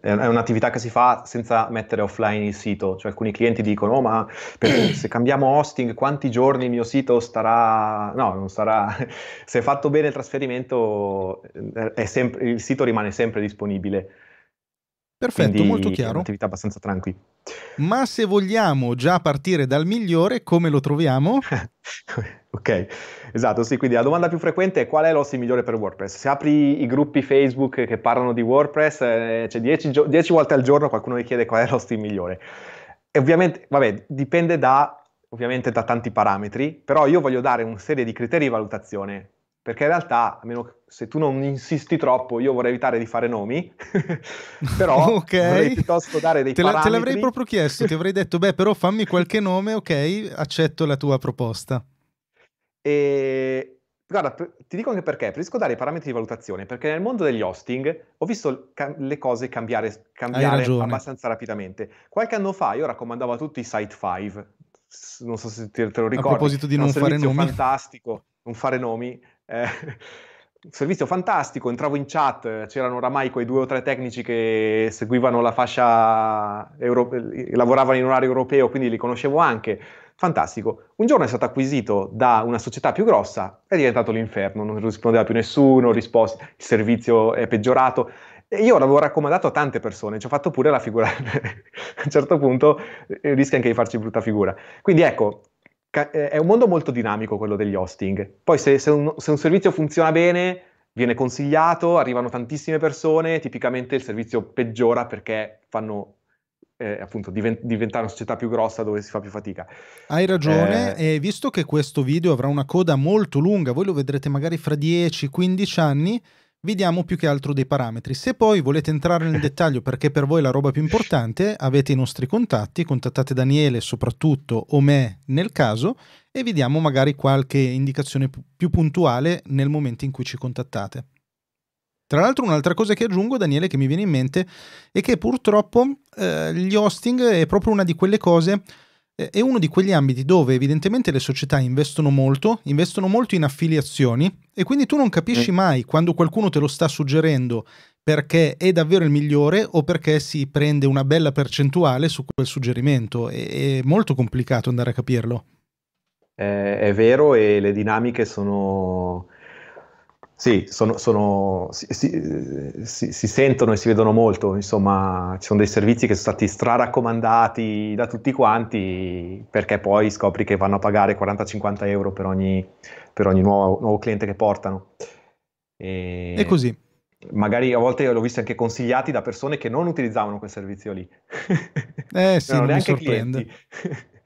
è un'attività che si fa senza mettere offline il sito, cioè alcuni clienti dicono oh, ma per, se cambiamo hosting quanti giorni il mio sito starà, no non sarà, se è fatto bene il trasferimento sempre, il sito rimane sempre disponibile. Perfetto, Quindi molto è chiaro. un'attività abbastanza tranquilla. Ma se vogliamo già partire dal migliore, come lo troviamo? ok, esatto, sì, quindi la domanda più frequente è qual è l'hosting migliore per WordPress? Se apri i gruppi Facebook che parlano di WordPress, eh, c'è 10 volte al giorno qualcuno vi chiede qual è l'hosting migliore. E ovviamente, vabbè, dipende da, ovviamente da tanti parametri, però io voglio dare una serie di criteri di valutazione perché in realtà, a meno se tu non insisti troppo, io vorrei evitare di fare nomi, però okay. vorrei piuttosto dare dei te parametri. Te l'avrei proprio chiesto, ti avrei detto, beh, però fammi qualche nome, ok, accetto la tua proposta. E guarda, ti dico anche perché, preferisco dare i parametri di valutazione, perché nel mondo degli hosting ho visto le cose cambiare, cambiare abbastanza rapidamente. Qualche anno fa io raccomandavo a tutti Site 5, non so se te, te lo ricordi. A proposito di non fare nomi. fantastico, non fare nomi, eh, servizio fantastico, entravo in chat, c'erano oramai quei due o tre tecnici che seguivano la fascia, euro- lavoravano in orario europeo, quindi li conoscevo anche, fantastico. Un giorno è stato acquisito da una società più grossa, è diventato l'inferno, non rispondeva più nessuno, risposte, il servizio è peggiorato. E io l'avevo raccomandato a tante persone, ci ho fatto pure la figura, a un certo punto eh, rischia anche di farci brutta figura. Quindi ecco, eh, è un mondo molto dinamico quello degli hosting. Poi se, se, un, se, un, servizio funziona bene, viene consigliato, arrivano tantissime persone, tipicamente il servizio peggiora perché fanno eh, appunto divent- diventare una società più grossa dove si fa più fatica. Hai ragione eh... e visto che questo video avrà una coda molto lunga, voi lo vedrete magari fra 10-15 anni, vi diamo più che altro dei parametri. Se poi volete entrare nel dettaglio perché per voi è la roba più importante, avete i nostri contatti, contattate Daniele soprattutto o me nel caso e vi diamo magari qualche indicazione più puntuale nel momento in cui ci contattate. Tra l'altro un'altra cosa che aggiungo, Daniele, che mi viene in mente è che purtroppo eh, gli hosting è proprio una di quelle cose è uno di quegli ambiti dove evidentemente le società investono molto, investono molto in affiliazioni e quindi tu non capisci mai quando qualcuno te lo sta suggerendo perché è davvero il migliore o perché si prende una bella percentuale su quel suggerimento. È, molto complicato andare a capirlo. È, è vero e le dinamiche sono sì, sono, sono, si, si, si, sentono e si vedono molto, insomma, ci sono dei servizi che sono stati straraccomandati da tutti quanti perché poi scopri che vanno a pagare 40-50 euro per ogni, per ogni nuovo, nuovo, cliente che portano. E, e così. Magari a volte l'ho visto anche consigliati da persone che non utilizzavano quel servizio lì. Eh sì, non, non mi sorprende.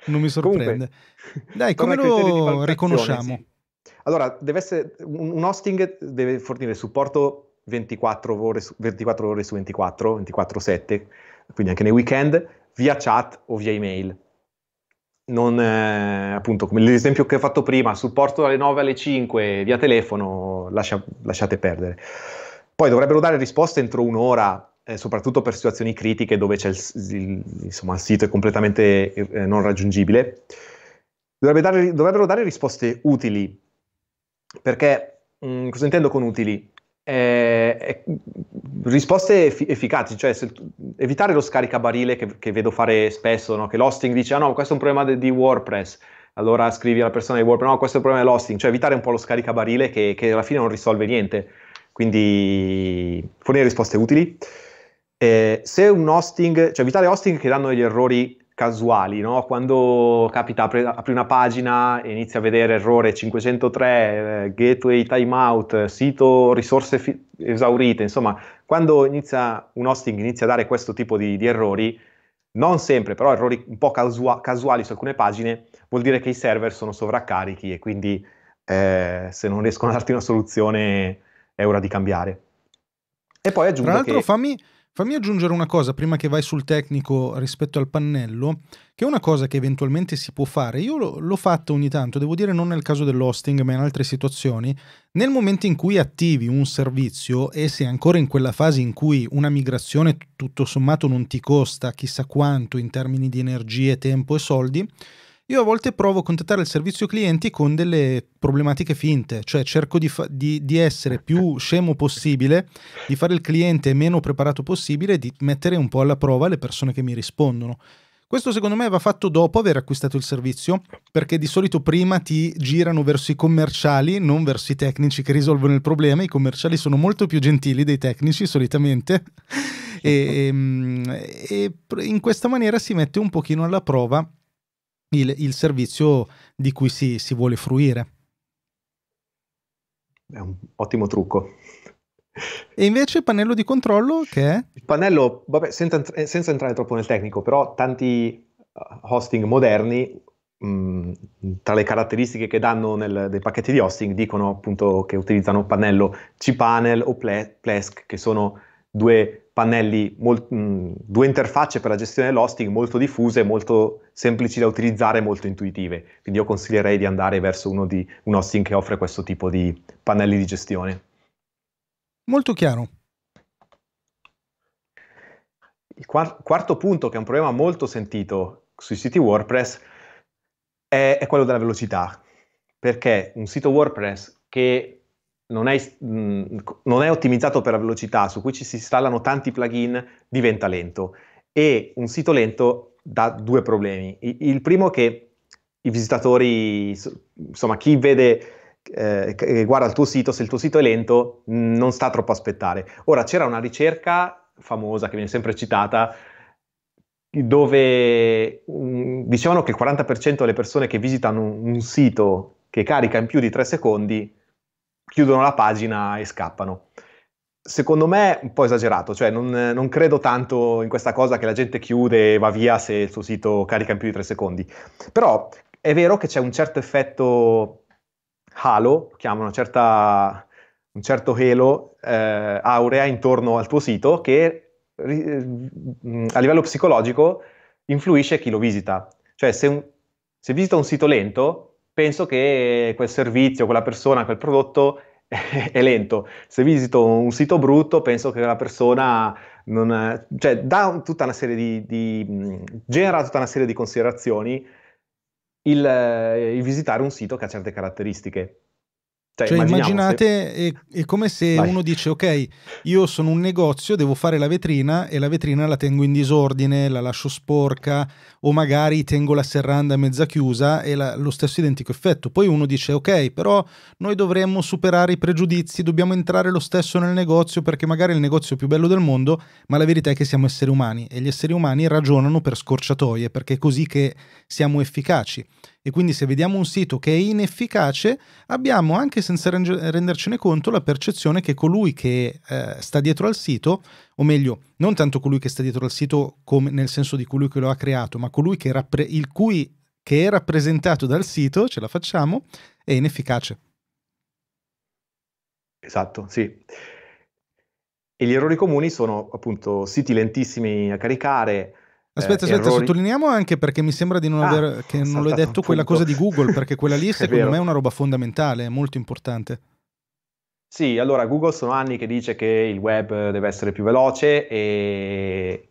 Non mi sorprende. Comunque, Dai, come lo riconosciamo? Sì. Allora, essere, un hosting deve fornire supporto 24 ore su 24, ore su 24, 24-7, quindi anche nei weekend, via chat o via email. Non, eh, appunto, come l'esempio che ho fatto prima, supporto dalle 9 alle 5 via telefono, lascia, lasciate perdere. Poi dovrebbero dare risposte entro un'ora, eh, soprattutto per situazioni critiche dove il, il, insomma, il sito è completamente eh, non raggiungibile. Dovrebbe dare, dovrebbero dare risposte utili perché mh, mm, cosa intendo con utili? Eh, eh, risposte eff- efficaci, cioè se, evitare lo scaricabarile che, che vedo fare spesso, no? che l'hosting dice ah no, questo è un problema de- di WordPress, allora scrivi alla persona di WordPress no, questo è il problema dell'hosting, cioè evitare un po' lo scaricabarile che, che alla fine non risolve niente, quindi fornire risposte utili. Eh, se un hosting, cioè evitare hosting che danno degli errori casuali, no? quando capita apri, apri, una pagina e inizi a vedere errore 503, eh, gateway timeout, sito risorse esaurite, insomma, quando inizia un hosting inizia a dare questo tipo di, di errori, non sempre, però errori un po' casua- casuali su alcune pagine, vuol dire che i server sono sovraccarichi e quindi eh, se non riescono a darti una soluzione è ora di cambiare. E poi aggiungo Tra l'altro che... fammi Fammi aggiungere una cosa prima che vai sul tecnico rispetto al pannello, che è una cosa che eventualmente si può fare. Io l'ho, l'ho fatto ogni tanto, devo dire non nel caso dell'hosting, ma in altre situazioni. Nel momento in cui attivi un servizio e sei ancora in quella fase in cui una migrazione tutto sommato non ti costa chissà quanto in termini di energie, tempo e soldi, io a volte provo a contattare il servizio clienti con delle problematiche finte, cioè cerco di, fa- di, di, essere più scemo possibile, di fare il cliente meno preparato possibile e di mettere un po' alla prova le persone che mi rispondono. Questo secondo me va fatto dopo aver acquistato il servizio, perché di solito prima ti girano verso i commerciali, non verso i tecnici che risolvono il problema. I commerciali sono molto più gentili dei tecnici solitamente e, ehm, e, in questa maniera si mette un pochino alla prova il, il servizio di cui si, si vuole fruire. È un ottimo trucco. E invece il pannello di controllo che è? Il pannello, vabbè, senza, senza entrare troppo nel tecnico, però tanti uh, hosting moderni mh, tra le caratteristiche che danno nel, nei pacchetti di hosting dicono appunto che utilizzano pannello cPanel o Ple- Plesk, che sono due pannelli, molt, mh, due interfacce per la gestione dell'hosting molto diffuse, molto semplici da utilizzare, molto intuitive. Quindi io consiglierei di andare verso uno di, un hosting che offre questo tipo di pannelli di gestione. Molto chiaro. Il quarto punto, che è un problema molto sentito sui siti WordPress, è, è quello della velocità. Perché un sito WordPress che non è, mh, non è, ottimizzato per la velocità, su cui ci si installano tanti plugin, diventa lento. E un sito lento dà due problemi. Il, il primo è che i visitatori, insomma, chi vede, eh, guarda il tuo sito, se il tuo sito è lento, non sta troppo a aspettare. Ora, c'era una ricerca famosa che viene sempre citata, dove um, dicevano che il 40% delle persone che visitano un, un sito che carica in più di 3 secondi chiudono la pagina e scappano. Secondo me è un po' esagerato, cioè non, non, credo tanto in questa cosa che la gente chiude e va via se il suo sito carica in più di 3 secondi. Però è vero che c'è un certo effetto halo, chiamano certa, un certo halo eh, aurea intorno al tuo sito che mm, a livello psicologico influisce chi lo visita. Cioè se, un, se visita un sito lento, penso che quel servizio, quella persona, quel prodotto è lento. Se visito un sito brutto, penso che la persona non, cioè, dà tutta una serie di, di, genera tutta una serie di considerazioni il, il visitare un sito che ha certe caratteristiche. Cioè, cioè immaginate, se... è, è, come se Vai. uno dice, ok, io sono un negozio, devo fare la vetrina e la vetrina la tengo in disordine, la lascio sporca o magari tengo la serranda mezza chiusa e la, lo stesso identico effetto. Poi uno dice, ok, però noi dovremmo superare i pregiudizi, dobbiamo entrare lo stesso nel negozio perché magari è il negozio più bello del mondo, ma la verità è che siamo esseri umani e gli esseri umani ragionano per scorciatoie perché è così che siamo efficaci. E quindi se vediamo un sito che è inefficace, abbiamo anche senza rendercene conto la percezione che colui che eh, sta dietro al sito, o meglio, non tanto colui che sta dietro al sito come, nel senso di colui che lo ha creato, ma colui che, rappre- il cui, che è rappresentato dal sito, ce la facciamo, è inefficace. Esatto, sì. E gli errori comuni sono appunto siti lentissimi a caricare, Aspetta, eh, aspetta, errori... sottolineiamo anche perché mi sembra di non ah, aver che non l'ho detto quella cosa di Google, perché quella lì secondo me è una roba fondamentale, molto importante. Sì, allora Google sono anni che dice che il web deve essere più veloce e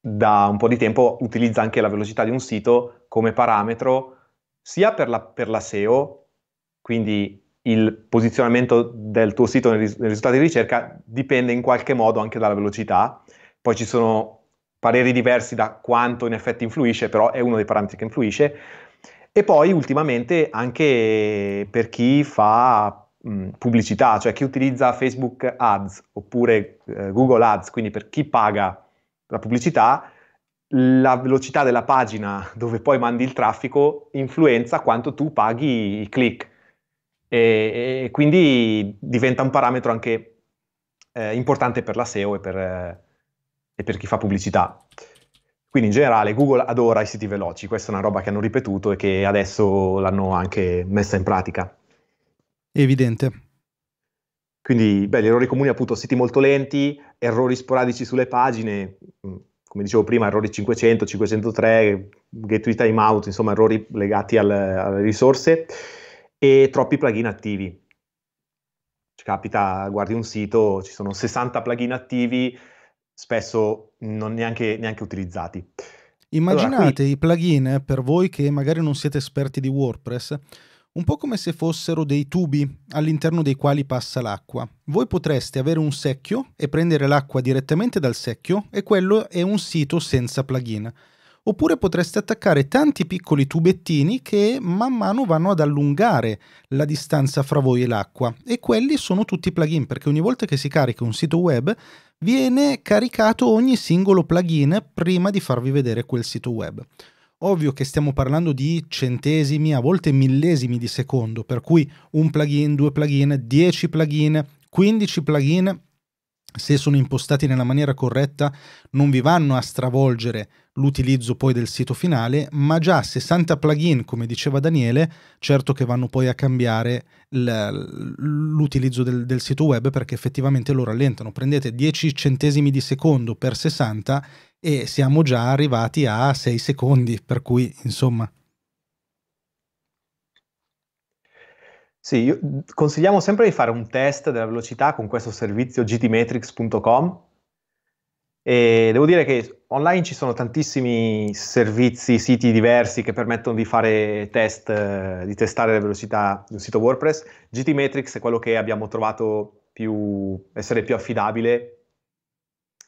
da un po' di tempo utilizza anche la velocità di un sito come parametro sia per la, per la SEO, quindi il posizionamento del tuo sito nei, nei risultati di ricerca dipende in qualche modo anche dalla velocità. Poi ci sono pareri diversi da quanto in effetti influisce, però è uno dei parametri che influisce. E poi ultimamente anche per chi fa mh, pubblicità, cioè chi utilizza Facebook Ads oppure eh, Google Ads, quindi per chi paga la pubblicità, la velocità della pagina dove poi mandi il traffico influenza quanto tu paghi i click. E, e quindi diventa un parametro anche eh, importante per la SEO e per, eh, e per chi fa pubblicità. Quindi in generale Google adora i siti veloci, questa è una roba che hanno ripetuto e che adesso l'hanno anche messa in pratica. Evidente. Quindi, beh, gli errori comuni appunto siti molto lenti, errori sporadici sulle pagine, mm, come dicevo prima, errori 500, 503, gateway timeout, insomma errori legati al, alle risorse e troppi plugin attivi. Ci capita, guardi un sito, ci sono 60 plugin attivi, spesso non neanche, neanche utilizzati. Immaginate allora, qui... i plugin per voi che magari non siete esperti di WordPress, un po' come se fossero dei tubi all'interno dei quali passa l'acqua. Voi potreste avere un secchio e prendere l'acqua direttamente dal secchio e quello è un sito senza plugin. Oppure potreste attaccare tanti piccoli tubettini che man mano vanno ad allungare la distanza fra voi e l'acqua. E quelli sono tutti plugin perché ogni volta che si carica un sito web viene caricato ogni singolo plugin prima di farvi vedere quel sito web. Ovvio che stiamo parlando di centesimi, a volte millesimi di secondo, per cui un plugin, due plugin, 10 plugin, 15 plugin se sono impostati nella maniera corretta, non vi vanno a stravolgere l'utilizzo poi del sito finale, ma già 60 plugin, come diceva Daniele, certo che vanno poi a cambiare l'utilizzo del, del sito web perché effettivamente lo rallentano. Prendete 10 centesimi di secondo per 60 e siamo già arrivati a 6 secondi, per cui insomma Sì, consigliamo sempre di fare un test della velocità con questo servizio gtmetrics.com e devo dire che online ci sono tantissimi servizi, siti diversi che permettono di fare test, di testare la velocità di un sito WordPress. GTmetrix è quello che abbiamo trovato più, essere più affidabile.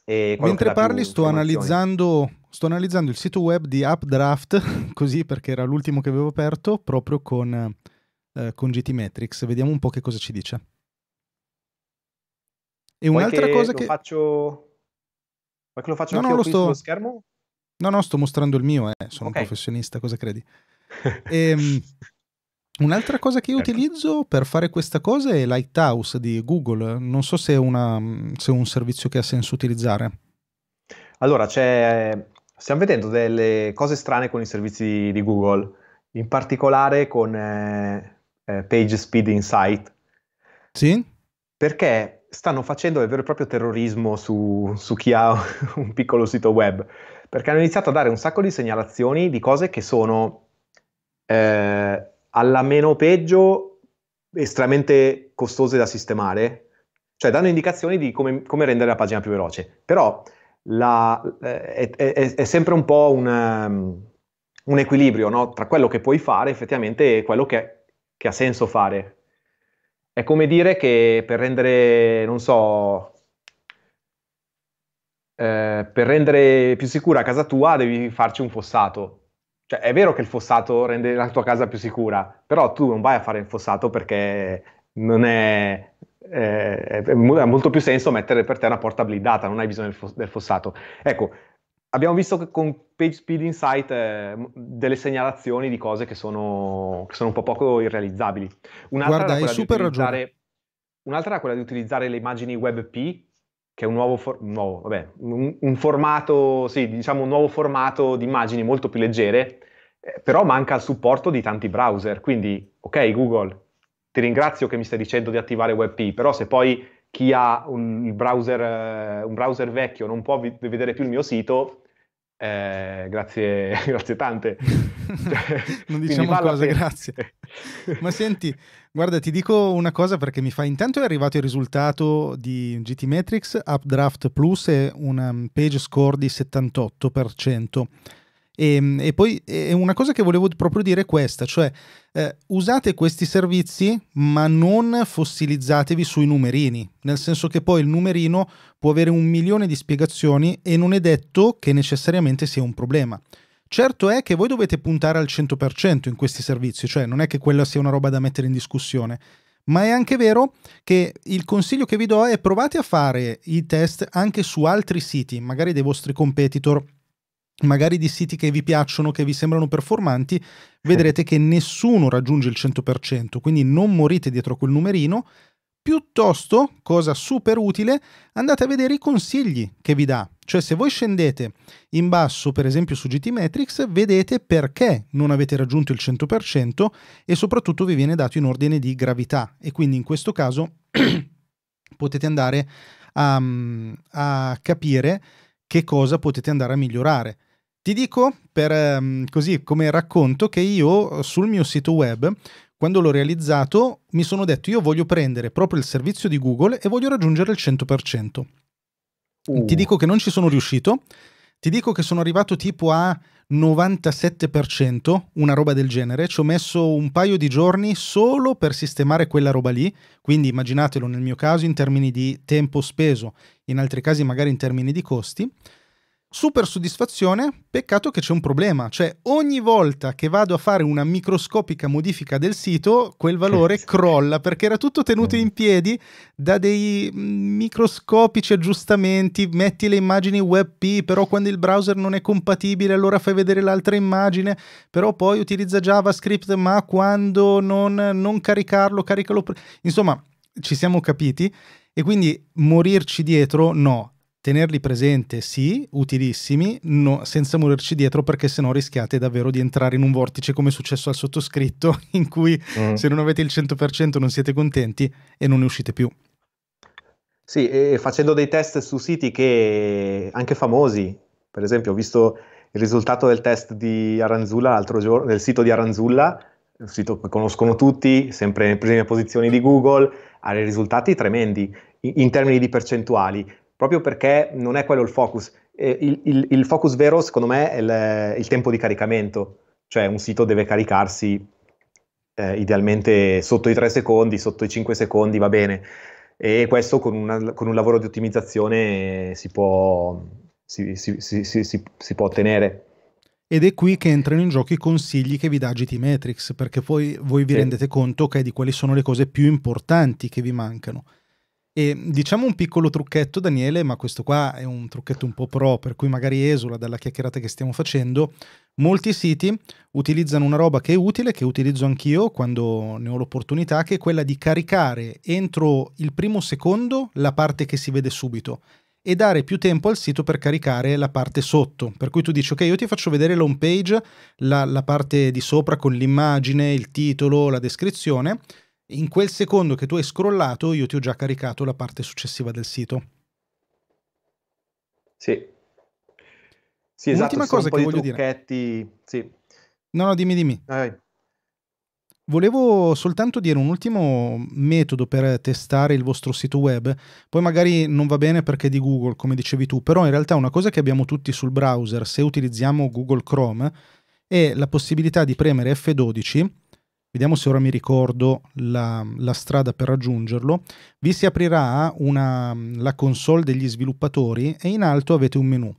Mentre parli sto analizzando, sto analizzando il sito web di Updraft, così perché era l'ultimo che avevo aperto, proprio con eh, con GT Metrics. Vediamo un po' che cosa ci dice. E un'altra che cosa che... Faccio... Vuoi che lo faccio no, anche no, sto... sullo schermo? No, no, sto mostrando il mio, eh. sono okay. un professionista, cosa credi? e, um, un'altra cosa che io certo. utilizzo per fare questa cosa è Lighthouse di Google. Non so se è, una, se è un servizio che ha senso utilizzare. Allora, stiamo vedendo delle cose strane con i servizi di Google, in particolare con eh, eh, Page Speed Insight. Sì? Perché stanno facendo del vero e proprio terrorismo su, su chi ha un piccolo sito web, perché hanno iniziato a dare un sacco di segnalazioni di cose che sono eh, alla meno peggio estremamente costose da sistemare, cioè danno indicazioni di come, come rendere la pagina più veloce, però la, eh, è, è, è, sempre un po' un, um, un equilibrio no? tra quello che puoi fare effettivamente e quello che che ha senso fare. È come dire che per rendere, non so, eh, per rendere più sicura casa tua devi farci un fossato. Cioè, è vero che il fossato rende la tua casa più sicura, però tu non vai a fare il fossato perché non è, eh, molto più senso mettere per te una porta blindata, non hai bisogno del fossato. Ecco, abbiamo visto che con PageSpeed Insight eh, delle segnalazioni di cose che sono, che sono un po' poco irrealizzabili. Un'altra Guarda, hai super ragione. Un'altra era quella di utilizzare le immagini WebP, che è un nuovo, for- nuovo vabbè, un, un, formato, sì, diciamo un nuovo formato di immagini molto più leggere, eh, però manca il supporto di tanti browser. Quindi, ok Google, ti ringrazio che mi stai dicendo di attivare WebP, però se poi chi ha un browser, eh, un browser vecchio non può vi- vedere più il mio sito, eh, grazie, grazie tante. non diciamo cose, grazie. Ma senti, guarda, ti dico una cosa perché mi fa intanto è arrivato il risultato di GT Metrics, Updraft Plus è un page score di 78%. E, ehm, e, poi e una cosa che volevo proprio dire è questa, cioè eh, usate questi servizi ma non fossilizzatevi sui numerini, nel senso che poi il numerino può avere un milione di spiegazioni e non è detto che necessariamente sia un problema. Certo è che voi dovete puntare al 100% in questi servizi, cioè non è che quella sia una roba da mettere in discussione, ma è anche vero che il consiglio che vi do è provate a fare i test anche su altri siti, magari dei vostri competitor magari di siti che vi piacciono, che vi sembrano performanti, vedrete che nessuno raggiunge il 100%, quindi non morite dietro quel numerino, piuttosto, cosa super utile, andate a vedere i consigli che vi dà. Cioè se voi scendete in basso, per esempio su GT Metrics, vedete perché non avete raggiunto il 100% e soprattutto vi viene dato in ordine di gravità e quindi in questo caso potete andare a, a capire che cosa potete andare a migliorare. Ti dico, per, ehm, così come racconto, che io sul mio sito web, quando l'ho realizzato, mi sono detto io voglio prendere proprio il servizio di Google e voglio raggiungere il 100%. Uh. Ti dico che non ci sono riuscito, ti dico che sono arrivato tipo a 97%, una roba del genere, ci ho messo un paio di giorni solo per sistemare quella roba lì, quindi immaginatelo nel mio caso in termini di tempo speso, in altri casi magari in termini di costi. Super soddisfazione, peccato che c'è un problema, cioè ogni volta che vado a fare una microscopica modifica del sito, quel valore crolla perché era tutto tenuto in piedi da dei mm, microscopici aggiustamenti, metti le immagini WebP, però quando il browser non è compatibile allora fai vedere l'altra immagine, però poi utilizza JavaScript, ma quando non, non caricarlo, caricalo... Insomma, ci siamo capiti. E quindi morirci dietro no tenerli presente sì, utilissimi, no, senza morirci dietro perché sennò rischiate davvero di entrare in un vortice come è successo al sottoscritto in cui mm. se non avete il 100% non siete contenti e non ne uscite più. Sì, e facendo dei test su siti che anche famosi, per esempio ho visto il risultato del test di Aranzulla l'altro giorno, del sito di Aranzulla, un sito che conoscono tutti, sempre nelle prime posizioni di Google, ha dei risultati tremendi in, in termini di percentuali proprio perché non è quello il focus. Eh, il, il, il, focus vero, secondo me, è il, il, tempo di caricamento, cioè un sito deve caricarsi eh, idealmente sotto i 3 secondi, sotto i 5 secondi va bene, e questo con, una, con un lavoro di ottimizzazione si può, si, si, si, può ottenere. Ed è qui che entrano in gioco i consigli che vi dà GT Metrics, perché poi voi vi sì. rendete conto okay, di quali sono le cose più importanti che vi mancano. E diciamo un piccolo trucchetto, Daniele, ma questo qua è un trucchetto un po' pro, per cui magari esula dalla chiacchierata che stiamo facendo. Molti siti utilizzano una roba che è utile, che utilizzo anch'io quando ne ho l'opportunità, che è quella di caricare entro il primo secondo la parte che si vede subito e dare più tempo al sito per caricare la parte sotto. Per cui tu dici, ok, io ti faccio vedere l'home page, la, la parte di sopra con l'immagine, il titolo, la descrizione in quel secondo che tu hai scrollato io ti ho già caricato la parte successiva del sito. Sì. Sì, esatto, L'ultima cosa che voglio trucchetti... dire. Sì. No, no, dimmi, dimmi. Vai. Volevo soltanto dire un ultimo metodo per testare il vostro sito web, poi magari non va bene perché è di Google, come dicevi tu, però in realtà una cosa che abbiamo tutti sul browser, se utilizziamo Google Chrome, è la possibilità di premere F12 vediamo se ora mi ricordo la, la strada per raggiungerlo, vi si aprirà una, la console degli sviluppatori e in alto avete un menu.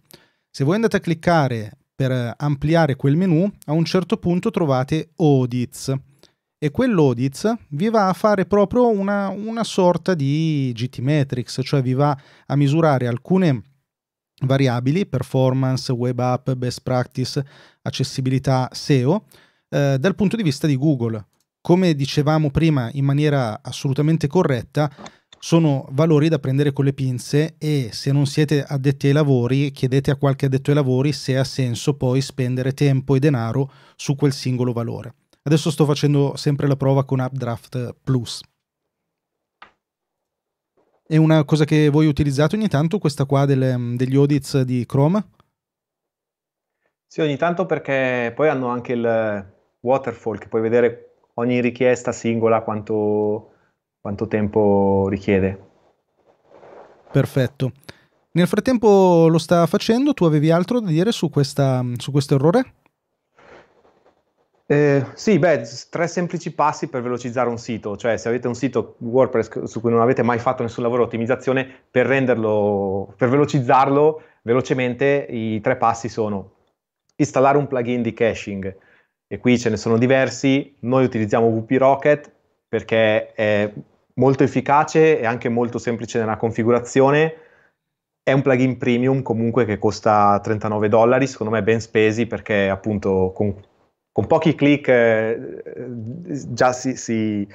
Se voi andate a cliccare per ampliare quel menu, a un certo punto trovate Audits e quell'Audits vi va a fare proprio una, una sorta di GT Metrics, cioè vi va a misurare alcune variabili, performance, web app, best practice, accessibilità, SEO, eh, dal punto di vista di Google. Come dicevamo prima in maniera assolutamente corretta, sono valori da prendere con le pinze e se non siete addetti ai lavori chiedete a qualche addetto ai lavori se ha senso poi spendere tempo e denaro su quel singolo valore. Adesso sto facendo sempre la prova con Updraft Plus. È una cosa che voi utilizzate ogni tanto, questa qua delle, degli audits di Chrome? Sì, ogni tanto perché poi hanno anche il, waterfall che puoi vedere ogni richiesta singola quanto, quanto tempo richiede. Perfetto. Nel frattempo lo sta facendo, tu avevi altro da dire su, questa, su questo errore? Eh, sì, beh, tre semplici passi per velocizzare un sito, cioè se avete un sito WordPress su cui non avete mai fatto nessun lavoro di ottimizzazione, per renderlo, per velocizzarlo velocemente, i tre passi sono installare un plugin di caching, e qui ce ne sono diversi. Noi utilizziamo WP Rocket perché è molto efficace e anche molto semplice nella configurazione. È un plugin premium comunque che costa 39 dollari, secondo me ben spesi perché appunto con, con pochi click eh, già si, si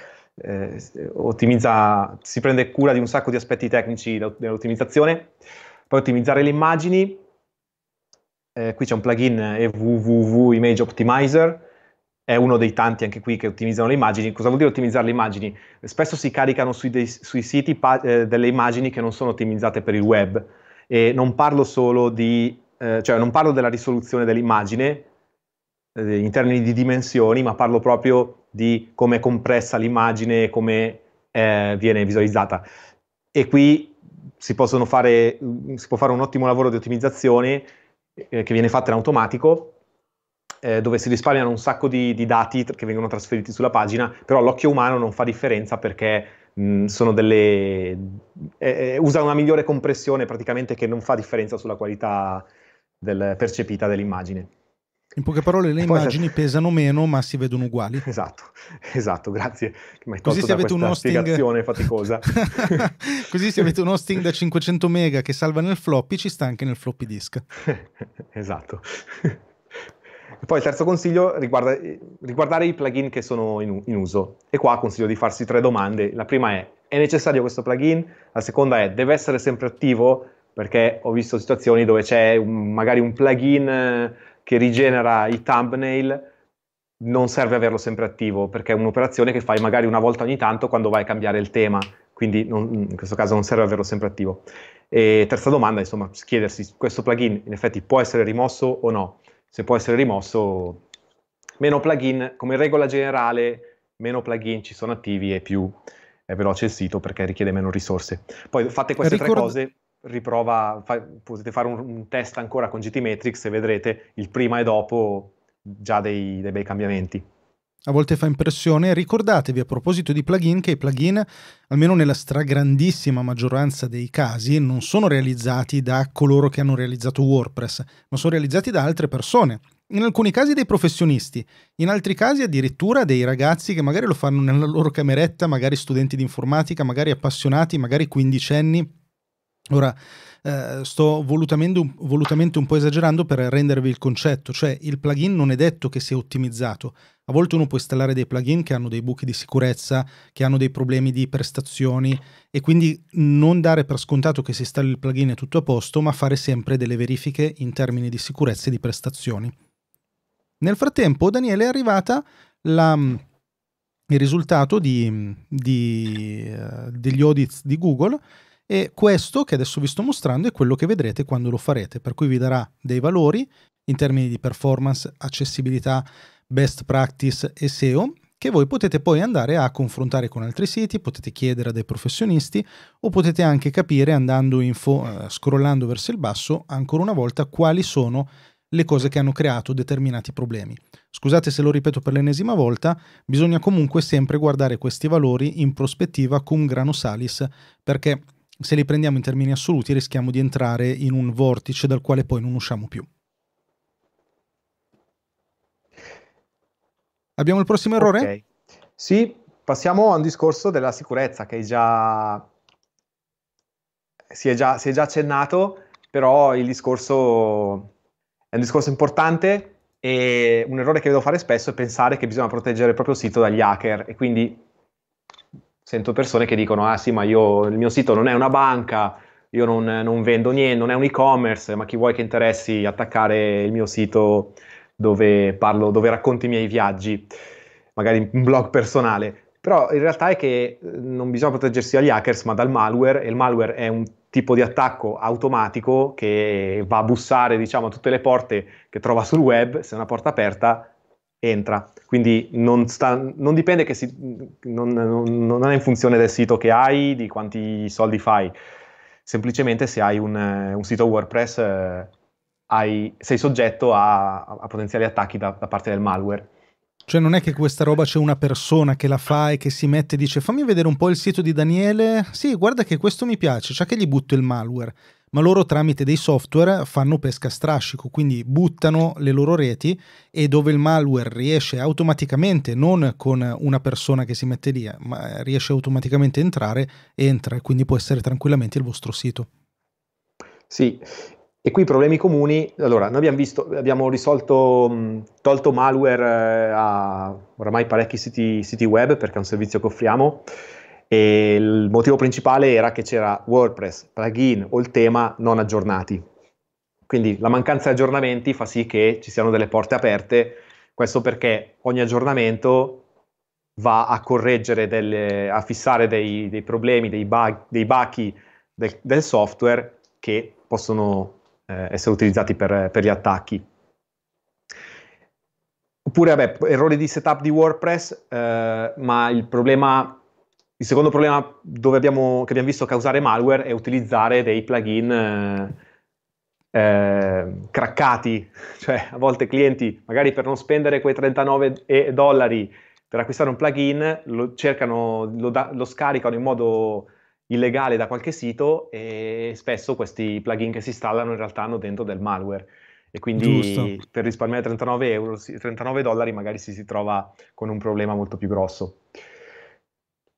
eh, ottimizza, si prende cura di un sacco di aspetti tecnici dell'ottimizzazione. Poi ottimizzare le immagini, eh, qui c'è un plugin www Image Optimizer, è uno dei tanti anche qui che ottimizzano le immagini. Cosa vuol dire ottimizzare le immagini? Spesso si caricano sui, dei, sui siti pa- eh, delle immagini che non sono ottimizzate per il web e non parlo solo di, eh, cioè non parlo della risoluzione dell'immagine eh, in termini di dimensioni, ma parlo proprio di come è compressa l'immagine, come eh, viene visualizzata. E qui si, fare, si può fare un ottimo lavoro di ottimizzazione eh, che viene fatto in automatico eh, dove si risparmiano un sacco di, di, dati che vengono trasferiti sulla pagina, però l'occhio umano non fa differenza perché sono delle, eh, eh, usa una migliore compressione praticamente che non fa differenza sulla qualità del, percepita dell'immagine. In poche parole, le immagini pesano meno, ma si vedono uguali. Esatto, esatto, grazie. Mi Così se avete un hosting faticosa. Così se avete un hosting da 500 mega che salva nel floppy, ci sta anche nel floppy disk. esatto. E poi il terzo consiglio riguarda riguardare i plugin che sono in, in, uso. E qua consiglio di farsi tre domande. La prima è, è necessario questo plugin? La seconda è, deve essere sempre attivo? Perché ho visto situazioni dove c'è un, magari un plugin che rigenera i thumbnail, non serve averlo sempre attivo, perché è un'operazione che fai magari una volta ogni tanto quando vai a cambiare il tema, quindi non, in questo caso non serve averlo sempre attivo. E terza domanda, insomma, chiedersi, questo plugin in effetti può essere rimosso o no? Se può essere rimosso, meno plugin, come regola generale, meno plugin ci sono attivi e più è veloce il sito perché richiede meno risorse. Poi fate queste Ricord- tre cose riprova, fa, potete fare un, un, test ancora con GTmetrix e vedrete il prima e dopo già dei, dei bei cambiamenti. A volte fa impressione. Ricordatevi a proposito di plugin che i plugin, almeno nella stragrandissima maggioranza dei casi, non sono realizzati da coloro che hanno realizzato WordPress, ma sono realizzati da altre persone. In alcuni casi dei professionisti, in altri casi addirittura dei ragazzi che magari lo fanno nella loro cameretta, magari studenti di informatica, magari appassionati, magari quindicenni Ora, eh, sto volutamente, volutamente, un po' esagerando per rendervi il concetto, cioè il plugin non è detto che sia ottimizzato. A volte uno può installare dei plugin che hanno dei buchi di sicurezza, che hanno dei problemi di prestazioni e quindi non dare per scontato che si installi il plugin è tutto a posto, ma fare sempre delle verifiche in termini di sicurezza e di prestazioni. Nel frattempo, Daniele è arrivata la, il risultato di, di, uh, degli audits di Google e questo che adesso vi sto mostrando è quello che vedrete quando lo farete, per cui vi darà dei valori in termini di performance, accessibilità, best practice e SEO che voi potete poi andare a confrontare con altri siti, potete chiedere a dei professionisti o potete anche capire andando in fo- uh, scrollando verso il basso ancora una volta quali sono le cose che hanno creato determinati problemi. Scusate se lo ripeto per l'ennesima volta, bisogna comunque sempre guardare questi valori in prospettiva cum grano salis perché se li prendiamo in termini assoluti rischiamo di entrare in un vortice dal quale poi non usciamo più. Abbiamo il prossimo errore? Okay. Sì, passiamo a un discorso della sicurezza che già... Si, è già, si è già accennato, però il discorso è un discorso importante e un errore che vedo fare spesso è pensare che bisogna proteggere il proprio sito dagli hacker e quindi sento persone che dicono, ah sì, ma io, il mio sito non è una banca, io non, non vendo niente, non è un e-commerce, ma chi vuoi che interessi attaccare il mio sito dove parlo, dove racconto i miei viaggi, magari un blog personale. Però in realtà è che eh, non bisogna proteggersi dagli hackers, ma dal malware, e il malware è un tipo di attacco automatico che va a bussare, diciamo, a tutte le porte che trova sul web, se è una porta aperta entra. Quindi non, sta, non dipende che si, non, non, non, è in funzione del sito che hai, di quanti soldi fai. Semplicemente se hai un, un sito WordPress eh, hai, sei soggetto a, a potenziali attacchi da, da, parte del malware. Cioè non è che questa roba c'è una persona che la fa e che si mette e dice fammi vedere un po' il sito di Daniele, sì guarda che questo mi piace, c'è che gli butto il malware ma loro tramite dei software fanno pesca strascico, quindi buttano le loro reti e dove il malware riesce automaticamente, non con una persona che si mette lì, ma riesce automaticamente a entrare, entra e quindi può essere tranquillamente il vostro sito. Sì, e qui i problemi comuni, allora noi abbiamo, visto, abbiamo risolto, tolto malware eh, a oramai parecchi siti, siti web perché è un servizio che offriamo e il motivo principale era che c'era WordPress, plugin o il tema non aggiornati. Quindi la mancanza di aggiornamenti fa sì che ci siano delle porte aperte, questo perché ogni aggiornamento va a correggere, delle, a fissare dei, dei, problemi, dei, bug, dei bachi del, del, software che possono eh, essere utilizzati per, per, gli attacchi. Oppure, vabbè, errori di setup di WordPress, eh, ma il problema il secondo problema abbiamo, che abbiamo visto causare malware è utilizzare dei plugin eh, eh, craccati, cioè a volte clienti magari per non spendere quei 39 dollari per acquistare un plugin lo cercano, lo, da, lo scaricano in modo illegale da qualche sito e spesso questi plugin che si installano in realtà hanno dentro del malware e quindi Giusto. per risparmiare 39, euro, 39 dollari magari si, si trova con un problema molto più grosso.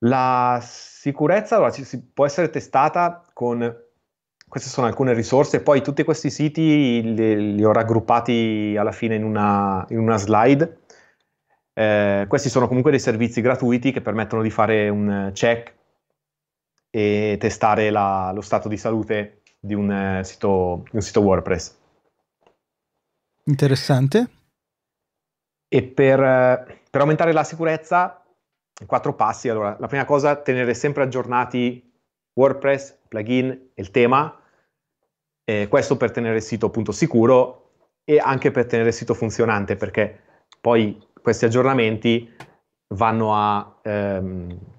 La sicurezza allora, ci, può essere testata con queste sono alcune risorse, poi tutti questi siti li, li ho raggruppati alla fine in una, in una slide. Eh, questi sono comunque dei servizi gratuiti che permettono di fare un check e testare la, lo stato di salute di un, eh, sito, un sito WordPress. Interessante. E per, eh, per, aumentare la sicurezza, quattro passi. Allora, la prima cosa, tenere sempre aggiornati WordPress, plugin e il tema. Eh, questo per tenere il sito appunto sicuro e anche per tenere il sito funzionante, perché poi questi aggiornamenti vanno a... Ehm,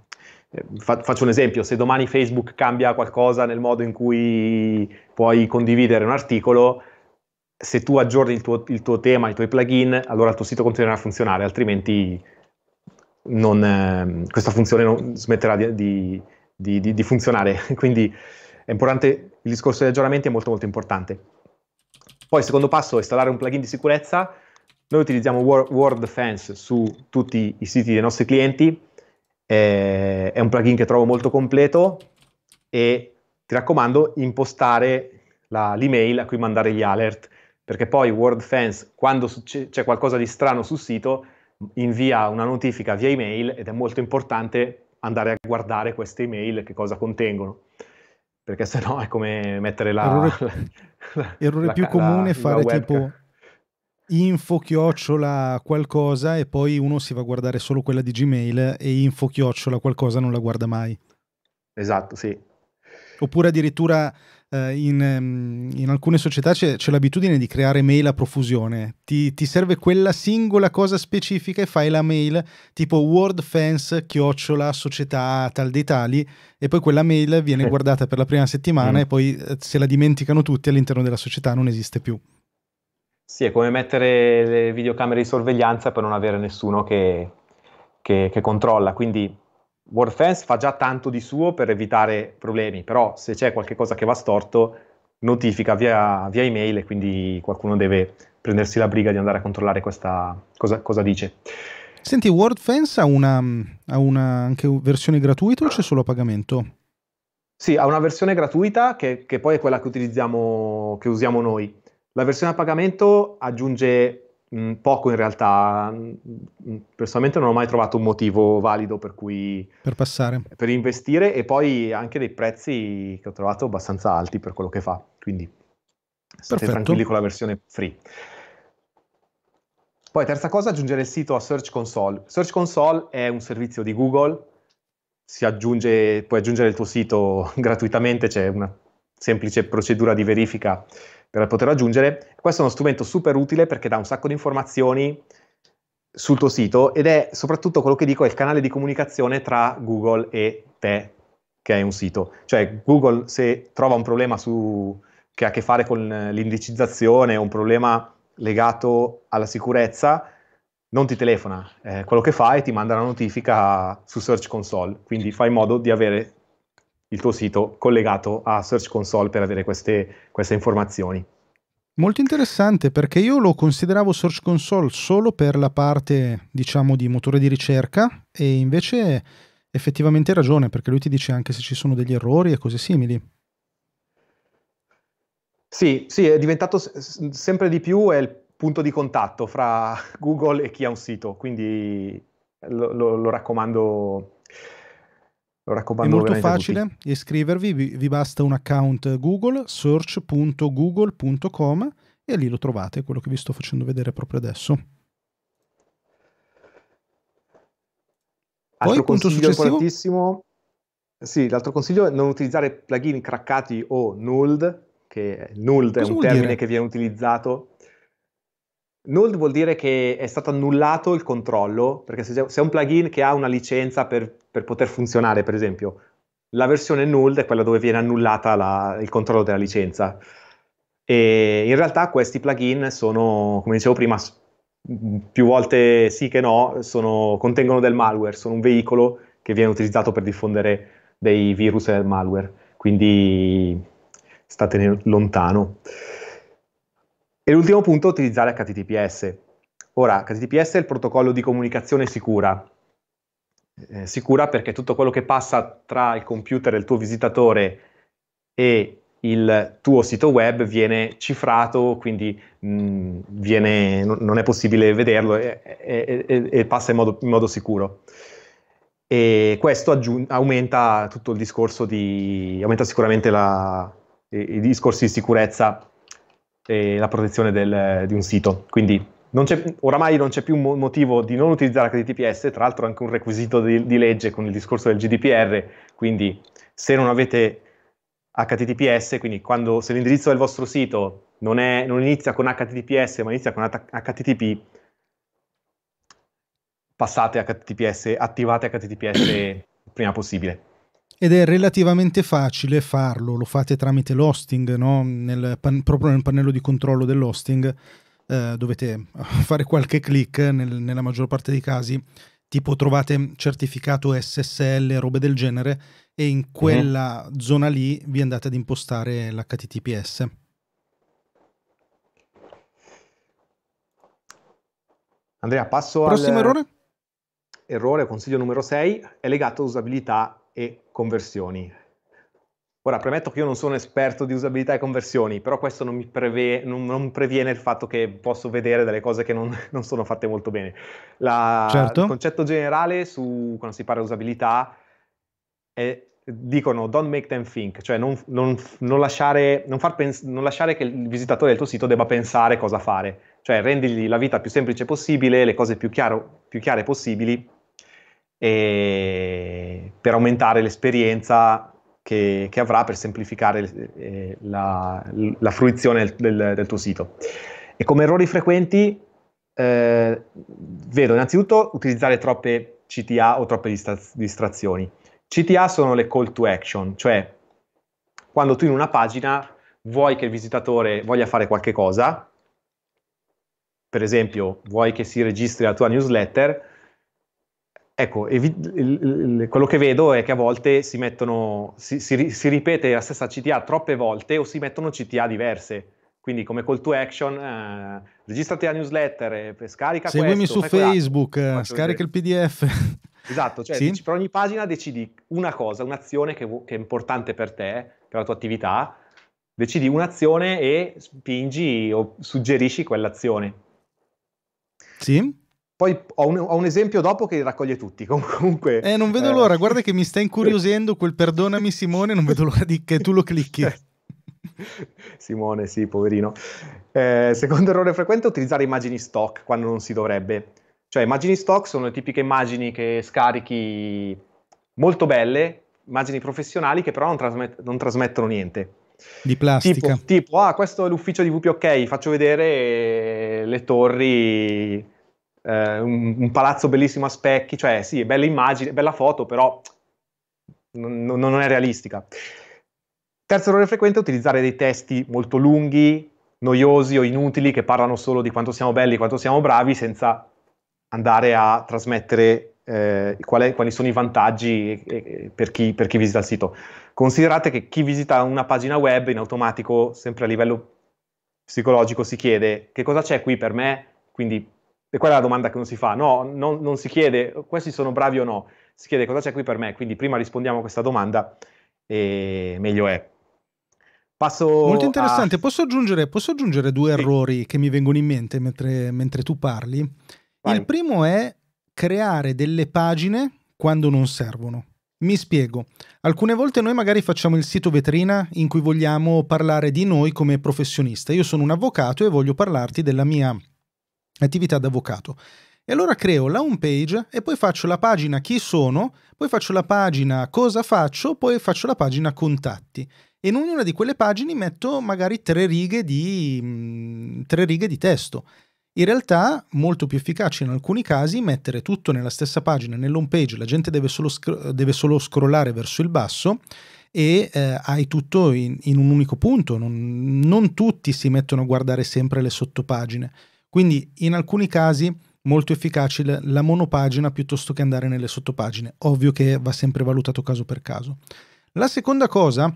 faccio un esempio, se domani Facebook cambia qualcosa nel modo in cui puoi condividere un articolo, se tu aggiorni il tuo, il tuo tema, i tuoi plugin, allora il tuo sito continuerà a funzionare, altrimenti non, eh, questa funzione non, smetterà di, di, di, di, funzionare. Quindi è importante, il discorso degli aggiornamenti è molto molto importante. Poi il secondo passo è installare un plugin di sicurezza. Noi utilizziamo Word Defense su tutti i siti dei nostri clienti, eh, è un plugin che trovo molto completo e ti raccomando impostare la, l'email a cui mandare gli alert perché poi WordFence, quando c'è qualcosa di strano sul sito, invia una notifica via email ed è molto importante andare a guardare queste email che cosa contengono. Perché se no è come mettere la... Errore, la, errore la, più comune è fare tipo info chiocciola qualcosa e poi uno si va a guardare solo quella di Gmail e info chiocciola qualcosa non la guarda mai. Esatto, sì. Oppure addirittura eh, in, ehm, in, alcune società c'è, c'è, l'abitudine di creare mail a profusione. Ti, ti, serve quella singola cosa specifica e fai la mail tipo wordfans chiocciola società tal dei tali e poi quella mail viene guardata per la prima settimana mm. e poi eh, se la dimenticano tutti all'interno della società non esiste più. Sì, è come mettere le videocamere di sorveglianza per non avere nessuno che, che, che controlla. Quindi WordFence fa già tanto di suo per evitare problemi, però se c'è qualcosa che va storto, notifica via, via email e quindi qualcuno deve prendersi la briga di andare a controllare questa cosa, cosa dice. Senti, WordFence ha una, ha una anche versione gratuita o c'è solo a pagamento? Sì, ha una versione gratuita che, che poi è quella che utilizziamo, che usiamo noi. La versione a pagamento aggiunge Mm, poco in realtà, personalmente non ho mai trovato un motivo valido per cui... Per passare. Per investire e poi anche dei prezzi che ho trovato abbastanza alti per quello che fa, quindi state Perfetto. tranquilli con la versione free. Poi terza cosa, aggiungere il sito a Search Console. Search Console è un servizio di Google, si aggiunge, puoi aggiungere il tuo sito gratuitamente, c'è una semplice procedura di verifica per poter aggiungere. Questo è uno strumento super utile perché dà un sacco di informazioni sul tuo sito ed è soprattutto quello che dico è il canale di comunicazione tra Google e te che hai un sito. Cioè Google se trova un problema su, che ha a che fare con l'indicizzazione o un problema legato alla sicurezza, non ti telefona, eh, quello che fa è ti manda una notifica su Search Console, quindi fai in modo di avere il tuo sito collegato a Search Console per avere queste, queste informazioni. Molto interessante perché io lo consideravo Search Console solo per la parte, diciamo, di motore di ricerca e invece effettivamente hai ragione perché lui ti dice anche se ci sono degli errori e cose simili. Sì, sì, è diventato sempre di più è il punto di contatto fra Google e chi ha un sito, quindi lo, lo, lo raccomando lo raccomando È molto facile iscrivervi, vi, vi basta un account Google, search.google.com e lì lo trovate, quello che vi sto facendo vedere proprio adesso. Altro Poi, punto successivo. Sì, l'altro consiglio è non utilizzare plugin craccati o nulled, che nulled Cosa è un termine dire? che viene utilizzato Nulled vuol dire che è stato annullato il controllo, perché se è un plugin che ha una licenza per, per poter funzionare, per esempio, la versione nulled è quella dove viene annullata la, il controllo della licenza. E in realtà questi plugin sono, come dicevo prima, più volte sì che no, sono, contengono del malware, sono un veicolo che viene utilizzato per diffondere dei virus e malware, quindi statene lontano. E l'ultimo punto è utilizzare HTTPS. Ora, HTTPS è il protocollo di comunicazione sicura. Eh, sicura perché tutto quello che passa tra il computer del tuo visitatore e il tuo sito web viene cifrato, quindi mh, mm, viene, non è possibile vederlo e, e, e, e passa in modo, in modo, sicuro. E questo aggiun- aumenta tutto il discorso di, aumenta sicuramente la, i, i, discorsi di sicurezza e la protezione del, di un sito. Quindi non oramai non c'è più motivo di non utilizzare HTTPS, tra l'altro anche un requisito di, di legge con il discorso del GDPR, quindi se non avete HTTPS, quindi quando, se l'indirizzo del vostro sito non, è, non inizia con HTTPS ma inizia con HTTP, passate HTTPS, attivate HTTPS il prima possibile. Ed è relativamente facile farlo, lo fate tramite l'hosting, no? nel pan- proprio nel pannello di controllo dell'hosting eh, dovete fare qualche click nel, nella maggior parte dei casi, tipo trovate certificato SSL, robe del genere, e in mhm. quella uh-huh. zona lì vi andate ad impostare l'HTTPS. Andrea, passo Prossimo al... errore? Errore, consiglio numero 6, è legato a usabilità e conversioni. Ora, premetto che io non sono esperto di usabilità e conversioni, però questo non mi preve- non, non previene il fatto che posso vedere delle cose che non, non sono fatte molto bene. La, certo. Il concetto generale su quando si parla di usabilità è dicono don't make them think, cioè non, non, non, lasciare, pens- non, lasciare, che il visitatore del tuo sito debba pensare cosa fare, cioè rendigli la vita più semplice possibile, le cose più, chiaro, più chiare possibili per aumentare l'esperienza che, che, avrà per semplificare eh, la, la, fruizione del, del, del, tuo sito. E come errori frequenti eh, vedo innanzitutto utilizzare troppe CTA o troppe distra- distrazioni. CTA sono le call to action, cioè quando tu in una pagina vuoi che il visitatore voglia fare qualche cosa, per esempio vuoi che si registri la tua newsletter, ecco, evi- quello che vedo è che a volte si mettono, si, si, si, ripete la stessa CTA troppe volte o si mettono CTA diverse. Quindi come call to action, eh, registrati la newsletter, eh, scarica Seguimi questo, su Facebook, eh, scarica il PDF. Esatto, cioè sì? per ogni pagina decidi una cosa, un'azione che, che, è importante per te, per la tua attività, decidi un'azione e spingi o suggerisci quell'azione. Sì. Poi ho un, ho un, esempio dopo che raccoglie tutti. Comunque, eh, non vedo eh... l'ora, guarda che mi sta incuriosendo quel perdonami Simone, non vedo l'ora di che tu lo clicchi. Simone, sì, poverino. Eh, secondo errore frequente utilizzare immagini stock quando non si dovrebbe. Cioè, immagini stock sono le tipiche immagini che scarichi molto belle, immagini professionali che però non, trasmet- non trasmettono niente. Di plastica. Tipo, tipo, ah, questo è l'ufficio di VPOK, faccio vedere le torri, eh, un, un, palazzo bellissimo a specchi, cioè sì, bella immagine, bella foto, però non, non è realistica. Terzo errore frequente è utilizzare dei testi molto lunghi, noiosi o inutili che parlano solo di quanto siamo belli, quanto siamo bravi, senza andare a trasmettere eh, qual quali sono i vantaggi per, chi, per, chi, visita il sito. Considerate che chi visita una pagina web in automatico, sempre a livello psicologico, si chiede che cosa c'è qui per me, quindi e quella è la domanda che non si fa, no, non, non si chiede questi sono bravi o no, si chiede cosa c'è qui per me, quindi prima rispondiamo a questa domanda e meglio è. Passo Molto interessante, a... posso, aggiungere, posso aggiungere, due sì. errori che mi vengono in mente mentre, mentre tu parli? Vai. Il primo è creare delle pagine quando non servono. Mi spiego. Alcune volte noi magari facciamo il sito vetrina in cui vogliamo parlare di noi come professionista. Io sono un avvocato e voglio parlarti della mia attività d'avvocato. E allora creo la home page e poi faccio la pagina chi sono, poi faccio la pagina cosa faccio, poi faccio la pagina contatti. E in ognuna di quelle pagine metto magari tre righe di, mh, tre righe di testo. In realtà molto più efficace in alcuni casi mettere tutto nella stessa pagina, nell'home page, la gente deve solo, scro- deve solo scrollare verso il basso e eh, hai tutto in, in, un unico punto, non, non tutti si mettono a guardare sempre le sottopagine. Quindi in alcuni casi molto efficace la monopagina piuttosto che andare nelle sottopagine. Ovvio che va sempre valutato caso per caso. La seconda cosa,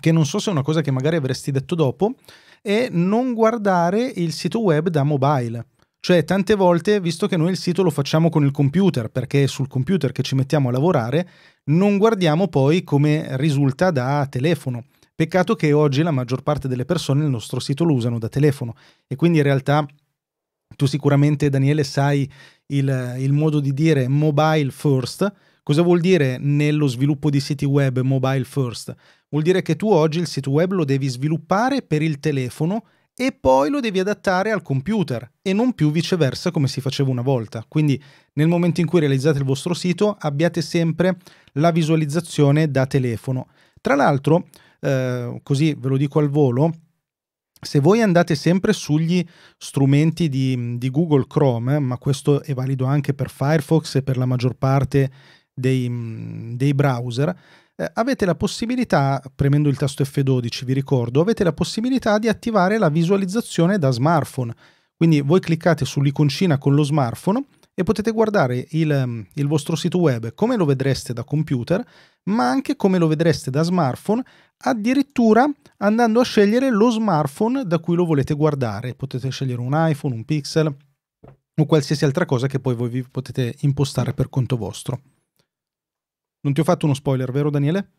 che non so se è una cosa che magari avresti detto dopo, è non guardare il sito web da mobile. Cioè, tante volte, visto che noi il sito lo facciamo con il computer, perché è sul computer che ci mettiamo a lavorare, non guardiamo poi come risulta da telefono. Peccato che oggi la maggior parte delle persone il nostro sito lo usano da telefono e quindi in realtà tu sicuramente Daniele sai il, il modo di dire mobile first. Cosa vuol dire nello sviluppo di siti web mobile first? Vuol dire che tu oggi il sito web lo devi sviluppare per il telefono e poi lo devi adattare al computer e non più viceversa come si faceva una volta. Quindi nel momento in cui realizzate il vostro sito abbiate sempre la visualizzazione da telefono. Tra l'altro, eh, così ve lo dico al volo, se voi andate sempre sugli strumenti di, di, Google Chrome, ma questo è valido anche per Firefox e per la maggior parte dei, dei browser, eh, avete la possibilità, premendo il tasto F12 vi ricordo, avete la possibilità di attivare la visualizzazione da smartphone. Quindi voi cliccate sull'iconcina con lo smartphone e potete guardare il, il, vostro sito web come lo vedreste da computer, ma anche come lo vedreste da smartphone, addirittura andando a scegliere lo smartphone da cui lo volete guardare. Potete scegliere un iPhone, un Pixel o qualsiasi altra cosa che poi voi vi potete impostare per conto vostro. Non ti ho fatto uno spoiler, vero Daniele?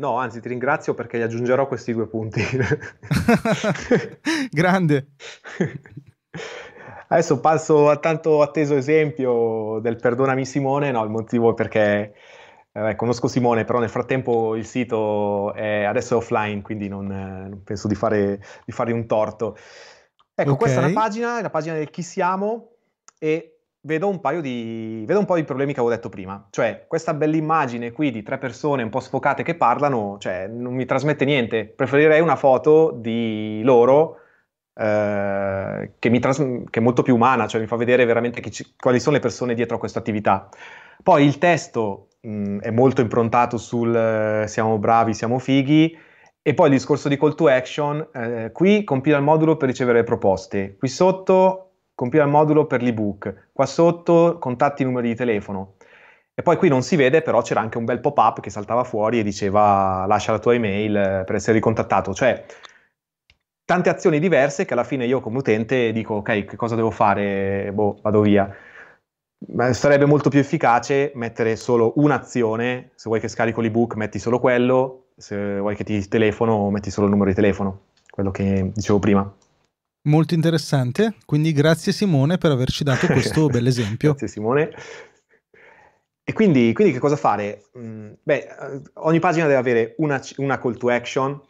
No, anzi ti ringrazio perché gli aggiungerò questi due punti. Grande. Adesso passo al tanto atteso esempio del perdonami Simone, no, il motivo è perché eh, conosco Simone, però nel frattempo il sito è, adesso è offline, quindi non, eh, non penso di, fare, di fargli un torto. Ecco, okay. questa è una pagina, è la pagina del chi siamo e vedo un paio di, vedo un po' di problemi che avevo detto prima. Cioè, questa bella immagine qui di tre persone un po' sfocate che parlano, cioè, non mi trasmette niente. Preferirei una foto di loro eh, che, tras- che, è molto più umana, cioè mi fa vedere veramente ci- quali sono le persone dietro a questa attività. Poi il testo mh, è molto improntato sul eh, siamo bravi, siamo fighi. E poi il discorso di call to action, eh, qui compila il modulo per ricevere proposte, qui sotto compila il modulo per l'ebook, qua sotto contatti i numeri di telefono. E poi qui non si vede, però c'era anche un bel pop-up che saltava fuori e diceva lascia la tua email eh, per essere ricontattato. Cioè, tante azioni diverse che alla fine io come utente dico ok, che cosa devo fare? Boh, vado via. Sarebbe molto più efficace mettere solo un'azione, se vuoi che scarico l'ebook metti solo quello, se vuoi che ti telefono metti solo il numero di telefono, quello che dicevo prima. Molto interessante, quindi grazie Simone per averci dato questo bell'esempio. grazie Simone. E quindi, quindi, che cosa fare? Mm, beh, ogni pagina deve avere una, una, call to action,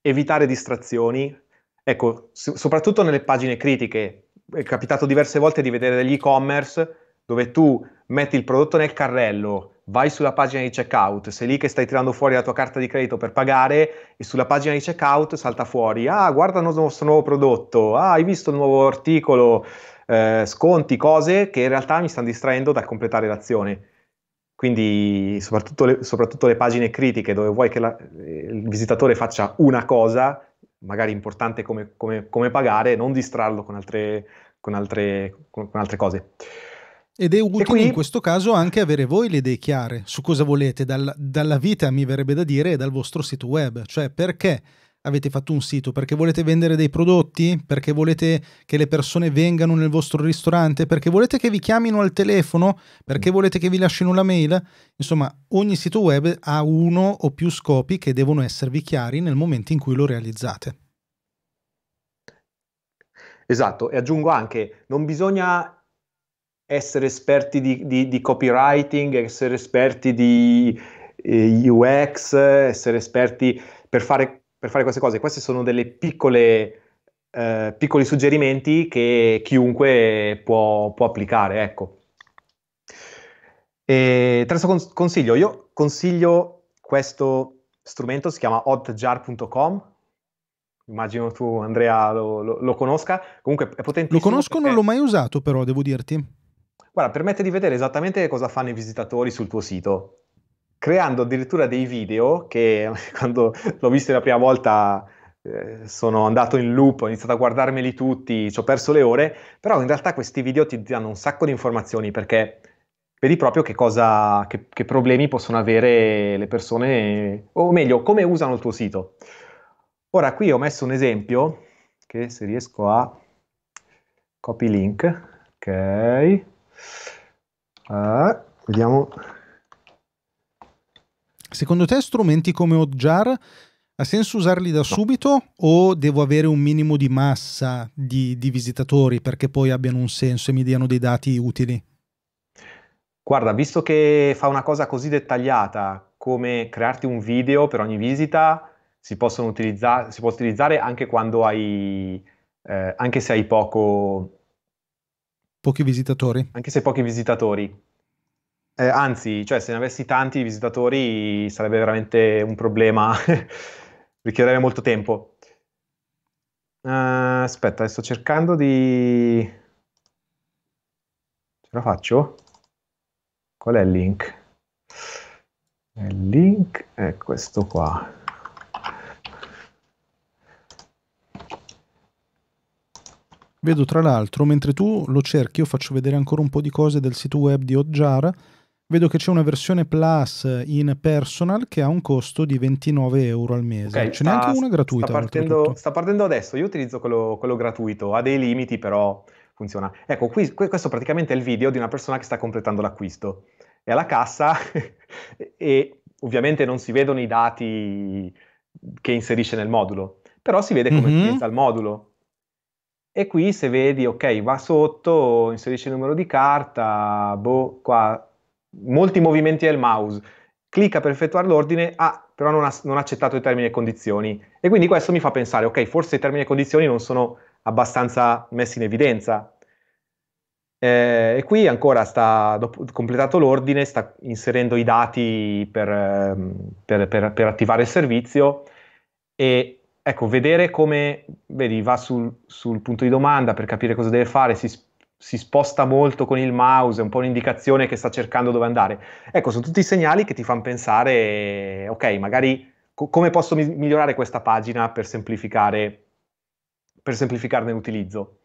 evitare distrazioni. Ecco, so, soprattutto nelle pagine critiche, è capitato diverse volte di vedere degli e-commerce dove tu metti il prodotto nel carrello, vai sulla pagina di checkout, sei lì che stai tirando fuori la tua carta di credito per pagare e sulla pagina di checkout salta fuori, ah guarda il nostro nuovo prodotto, ah hai visto il nuovo articolo, eh, sconti, cose che in realtà mi stanno distraendo dal completare l'azione. Quindi soprattutto le, soprattutto le pagine critiche dove vuoi che la, il visitatore faccia una cosa, magari importante come, come, come pagare, non distrarlo con altre, con altre, con altre cose. Ed è utile qui... in questo caso anche avere voi le idee chiare su cosa volete dal, dalla vita, mi verrebbe da dire, e dal vostro sito web. Cioè perché avete fatto un sito? Perché volete vendere dei prodotti? Perché volete che le persone vengano nel vostro ristorante? Perché volete che vi chiamino al telefono? Perché volete che vi lasciano la mail? Insomma, ogni sito web ha uno o più scopi che devono esservi chiari nel momento in cui lo realizzate. Esatto, e aggiungo anche, non bisogna essere esperti di, di, di copywriting, essere esperti di eh, UX, essere esperti per fare, per fare, queste cose. Questi sono delle piccole, eh, piccoli suggerimenti che chiunque può, può applicare, ecco. E terzo consiglio, io consiglio questo strumento, si chiama hotjar.com, immagino tu Andrea lo, lo, lo, conosca, comunque è potentissimo. Lo conosco, perché... non l'ho mai usato però, devo dirti. Guarda, permette di vedere esattamente cosa fanno i visitatori sul tuo sito, creando addirittura dei video che quando l'ho visto la prima volta eh, sono andato in loop, ho iniziato a guardarmeli tutti, ci ho perso le ore, però in realtà questi video ti danno un sacco di informazioni perché vedi proprio che, cosa, che, che problemi possono avere le persone, o meglio, come usano il tuo sito. Ora qui ho messo un esempio che se riesco a copy link, ok, uh, vediamo. Secondo te strumenti come Hotjar ha senso usarli da subito o devo avere un minimo di massa di, di, visitatori perché poi abbiano un senso e mi diano dei dati utili? Guarda, visto che fa una cosa così dettagliata come crearti un video per ogni visita, si, possono utilizzare, si può utilizzare anche quando hai, eh, anche se hai poco... Pochi visitatori? Anche se pochi visitatori. Eh, anzi, cioè se ne avessi tanti visitatori sarebbe veramente un problema richiederebbe molto tempo. Uh, aspetta, sto cercando di... Ce la faccio? Qual è il link? Il link è questo qua. Vedo tra l'altro, mentre tu lo cerchi, io faccio vedere ancora un po' di cose del sito web di Hotjar Vedo che c'è una versione Plus in personal che ha un costo di 29 euro al mese. Okay, Ce n'è anche una gratuita. Sta partendo, sta partendo, adesso. Io utilizzo quello, quello, gratuito, ha dei limiti, però funziona. Ecco, qui, questo praticamente è il video di una persona che sta completando l'acquisto. È alla cassa e ovviamente non si vedono i dati che inserisce nel modulo, però si vede come mm-hmm. utilizza il modulo. E qui se vedi, ok, va sotto, inserisce il numero di carta, boh, qua molti movimenti del mouse, clicca per effettuare l'ordine, ah, però non ha, non ha accettato i termini e condizioni. E quindi questo mi fa pensare, ok, forse i termini e condizioni non sono abbastanza messi in evidenza. Eh, e qui ancora sta, dopo completato l'ordine, sta inserendo i dati per, ehm, per, per, per attivare il servizio e ecco, vedere come, vedi, va sul, sul, punto di domanda per capire cosa deve fare, si, si sposta molto con il mouse, è un po' un'indicazione che sta cercando dove andare. Ecco, sono tutti segnali che ti fanno pensare, ok, magari co- come posso mi- migliorare questa pagina per semplificare, per semplificarne l'utilizzo.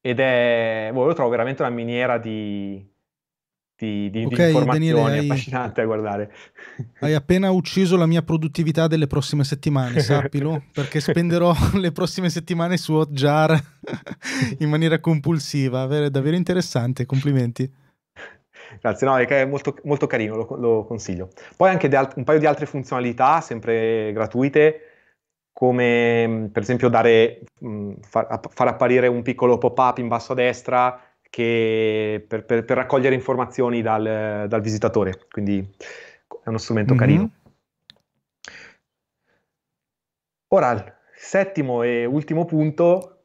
Ed è, boh, lo trovo veramente una miniera di, di, di, okay, di informazioni Daniele, affascinante hai, a guardare. Hai appena ucciso la mia produttività delle prossime settimane, sappilo, perché spenderò le prossime settimane su Hotjar in maniera compulsiva. È davvero interessante, complimenti. Grazie, no, è molto, molto carino, lo, lo, consiglio. Poi anche alt- un paio di altre funzionalità, sempre gratuite, come per esempio dare, mh, far, far apparire un piccolo pop-up in basso a destra che per, per, per raccogliere informazioni dal, dal, visitatore, quindi è uno strumento mm-hmm. carino. Ora, il settimo e ultimo punto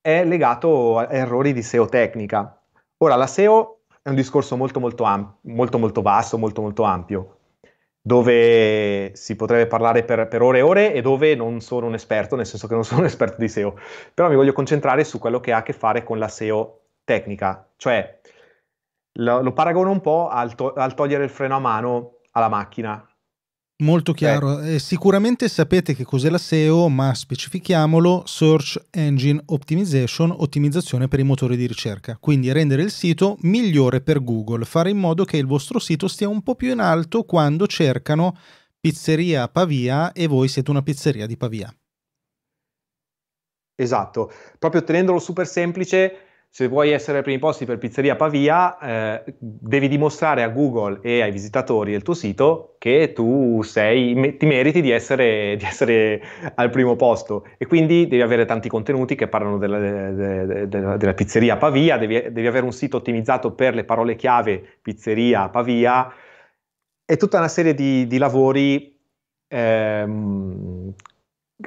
è legato a errori di SEO tecnica. Ora, la SEO è un discorso molto molto, am- molto, molto vasto, molto molto ampio, dove si potrebbe parlare per, per, ore e ore e dove non sono un esperto, nel senso che non sono un esperto di SEO, però mi voglio concentrare su quello che ha a che fare con la SEO tecnica, cioè lo, lo paragono un po' al, to- al, togliere il freno a mano alla macchina. Molto chiaro, eh, sicuramente sapete che cos'è la SEO, ma specifichiamolo, Search Engine Optimization, ottimizzazione per i motori di ricerca, quindi rendere il sito migliore per Google, fare in modo che il vostro sito stia un po' più in alto quando cercano pizzeria Pavia e voi siete una pizzeria di Pavia. Esatto, proprio tenendolo super semplice, se vuoi essere ai primi posti per Pizzeria Pavia, eh, devi dimostrare a Google e ai visitatori del tuo sito che tu sei, ti meriti di essere, di essere, al primo posto. E quindi devi avere tanti contenuti che parlano della, della, della, pizzeria Pavia, devi, devi, avere un sito ottimizzato per le parole chiave pizzeria Pavia. E tutta una serie di, di lavori ehm,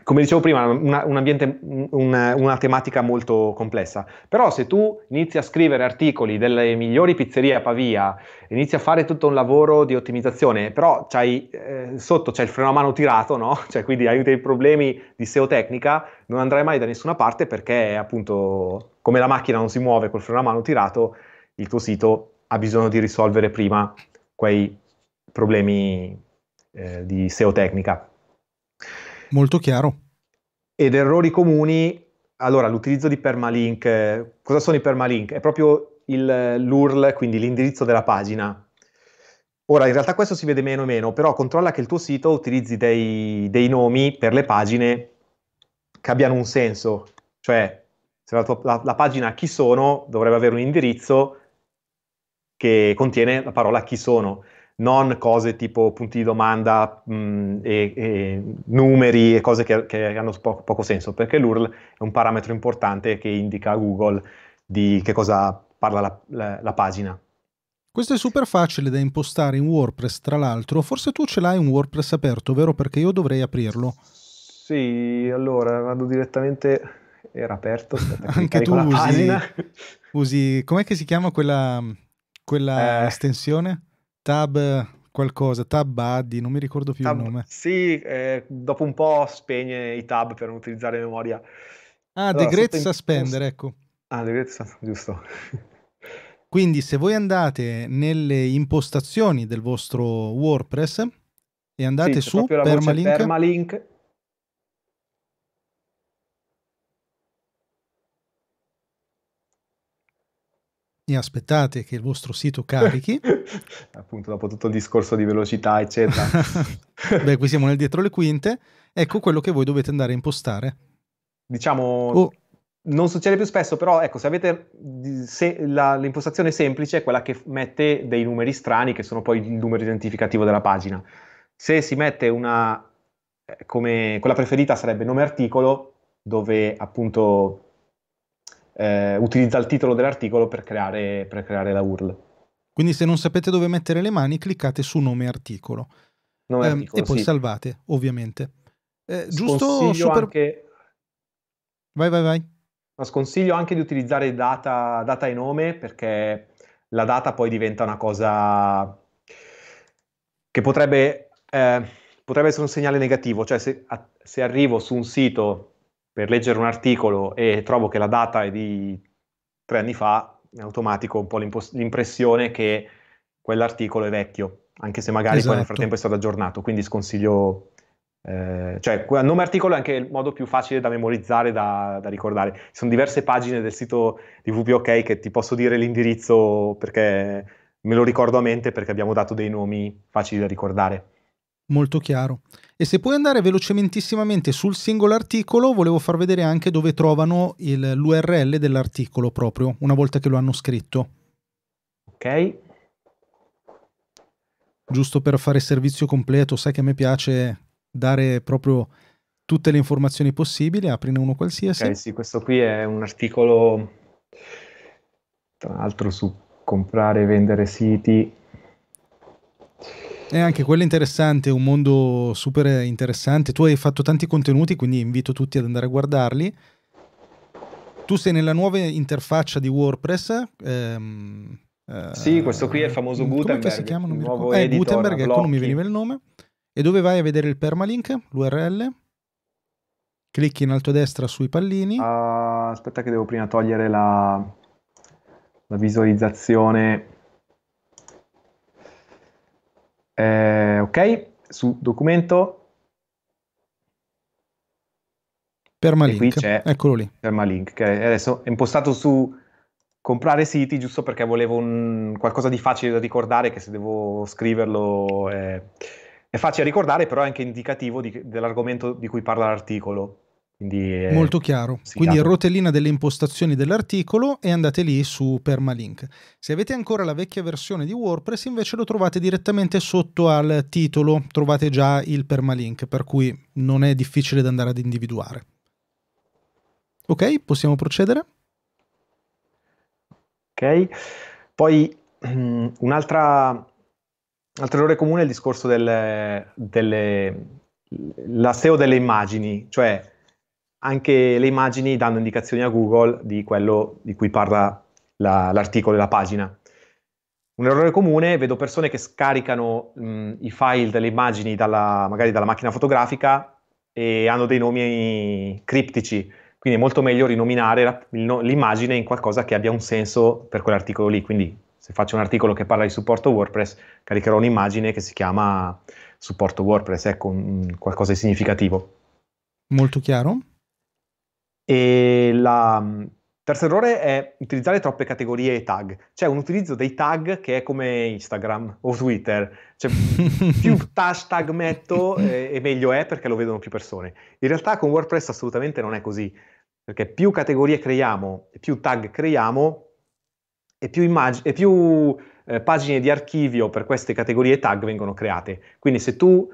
come dicevo prima, una, un ambiente, una, una, tematica molto complessa. Però se tu inizi a scrivere articoli delle migliori pizzerie a Pavia, inizi a fare tutto un lavoro di ottimizzazione, però c'hai, eh, sotto c'è il freno a mano tirato, no? Cioè quindi hai dei problemi di SEO tecnica, non andrai mai da nessuna parte perché appunto come la macchina non si muove col freno a mano tirato, il tuo sito ha bisogno di risolvere prima quei problemi eh, di SEO tecnica. Molto chiaro. ed errori comuni, allora l'utilizzo di permalink, cosa sono i permalink? È proprio il, l'URL, quindi l'indirizzo della pagina. Ora, in realtà questo si vede meno e meno, però controlla che il tuo sito utilizzi dei, dei nomi per le pagine che abbiano un senso, cioè se la, tua, la, la pagina chi sono dovrebbe avere un indirizzo che contiene la parola chi sono non cose tipo punti di domanda mh, mm, e, e, numeri e cose che, che hanno po- poco senso, perché l'URL è un parametro importante che indica a Google di che cosa parla la, la, la pagina. Questo è super facile da impostare in WordPress, tra l'altro. Forse tu ce l'hai un WordPress aperto, vero? Perché io dovrei aprirlo. Sì, allora vado direttamente. Era aperto. Aspetta, Anche tu usi, usi. Com'è che si chiama quella, quella eh. estensione? Tab qualcosa, Tab Buddy, non mi ricordo più tab, il nome. Sì, eh, dopo un po' spegne i tab per non utilizzare memoria. Ah, allora, The Great Suspender, ecco. Ah, The Great Suspender, giusto. Quindi se voi andate nelle impostazioni del vostro WordPress e andate sì, su permalink, permalink e aspettate che il vostro sito carichi. Appunto, dopo tutto il discorso di velocità, eccetera. Beh, qui siamo nel dietro le quinte. Ecco quello che voi dovete andare a impostare. Diciamo, oh. non succede più spesso, però ecco, se avete se la, l'impostazione semplice è quella che mette dei numeri strani, che sono poi il numero identificativo della pagina. Se si mette una, eh, come quella preferita sarebbe nome articolo, dove appunto eh, utilizza il titolo dell'articolo per creare, per creare, la URL. Quindi se non sapete dove mettere le mani, cliccate su nome articolo. Nome eh, articolo e poi sì. salvate, ovviamente. Eh, giusto super... Anche... Vai, vai, vai. Ma sconsiglio anche di utilizzare data, data e nome perché la data poi diventa una cosa che potrebbe, eh, potrebbe essere un segnale negativo. Cioè se, se arrivo su un sito per leggere un articolo e trovo che la data è di tre anni fa, in automatico ho un po' l'impressione che quell'articolo è vecchio, anche se magari esatto. poi nel esatto. frattempo è stato aggiornato. Quindi sconsiglio, eh, cioè il nome articolo è anche il modo più facile da memorizzare, da, da, ricordare. Ci sono diverse pagine del sito di VPOK che ti posso dire l'indirizzo perché me lo ricordo a mente perché abbiamo dato dei nomi facili da ricordare molto chiaro. E se puoi andare velocementissimamente sul singolo articolo, volevo far vedere anche dove trovano il, l'URL dell'articolo proprio, una volta che lo hanno scritto. Ok. Giusto per fare servizio completo, sai che a me piace dare proprio tutte le informazioni possibili, aprine uno qualsiasi. Ok, sì, questo qui è un articolo, tra l'altro su comprare e vendere siti è anche quello interessante, un mondo super interessante. Tu hai fatto tanti contenuti, quindi invito tutti ad andare a guardarli. Tu sei nella nuova interfaccia di WordPress. Ehm, sì, questo qui è il famoso Gutenberg. Come si chiama? Non mi ricordo. Eh, Gutenberg, ecco, non mi veniva il nome. E dove vai a vedere il permalink, l'URL? Clicchi in alto a destra sui pallini. Uh, aspetta che devo prima togliere la, la visualizzazione eh, ok, su documento. Permalink. E qui c'è Eccolo lì. Permalink, che adesso è impostato su comprare siti giusto perché volevo un, qualcosa di facile da ricordare che se devo scriverlo è, è facile da ricordare però è anche indicativo di, dell'argomento di cui parla l'articolo Molto chiaro. Quindi rotellina delle impostazioni dell'articolo e andate lì su permalink. Se avete ancora la vecchia versione di WordPress invece lo trovate direttamente sotto al titolo, trovate già il permalink, per cui non è difficile da andare ad individuare. Ok, possiamo procedere? Ok, poi um, un'altra, un altro errore comune è il discorso delle, delle, la SEO delle immagini, cioè anche le immagini danno indicazioni a Google di quello di cui parla la, l'articolo e la pagina. Un errore comune, vedo persone che scaricano mh, i file delle immagini dalla, magari dalla macchina fotografica e hanno dei nomi criptici, quindi è molto meglio rinominare la, il, l'immagine in qualcosa che abbia un senso per quell'articolo lì. Quindi se faccio un articolo che parla di supporto WordPress, caricherò un'immagine che si chiama supporto WordPress, ecco, un, qualcosa di significativo. Molto chiaro. E la terzo errore è utilizzare troppe categorie e tag. C'è un utilizzo dei tag che è come Instagram o Twitter. Cioè, più hashtag metto e meglio è perché lo vedono più persone. In realtà con WordPress assolutamente non è così, perché più categorie creiamo e più tag creiamo e più, immag- e più eh, pagine di archivio per queste categorie e tag vengono create. Quindi se tu...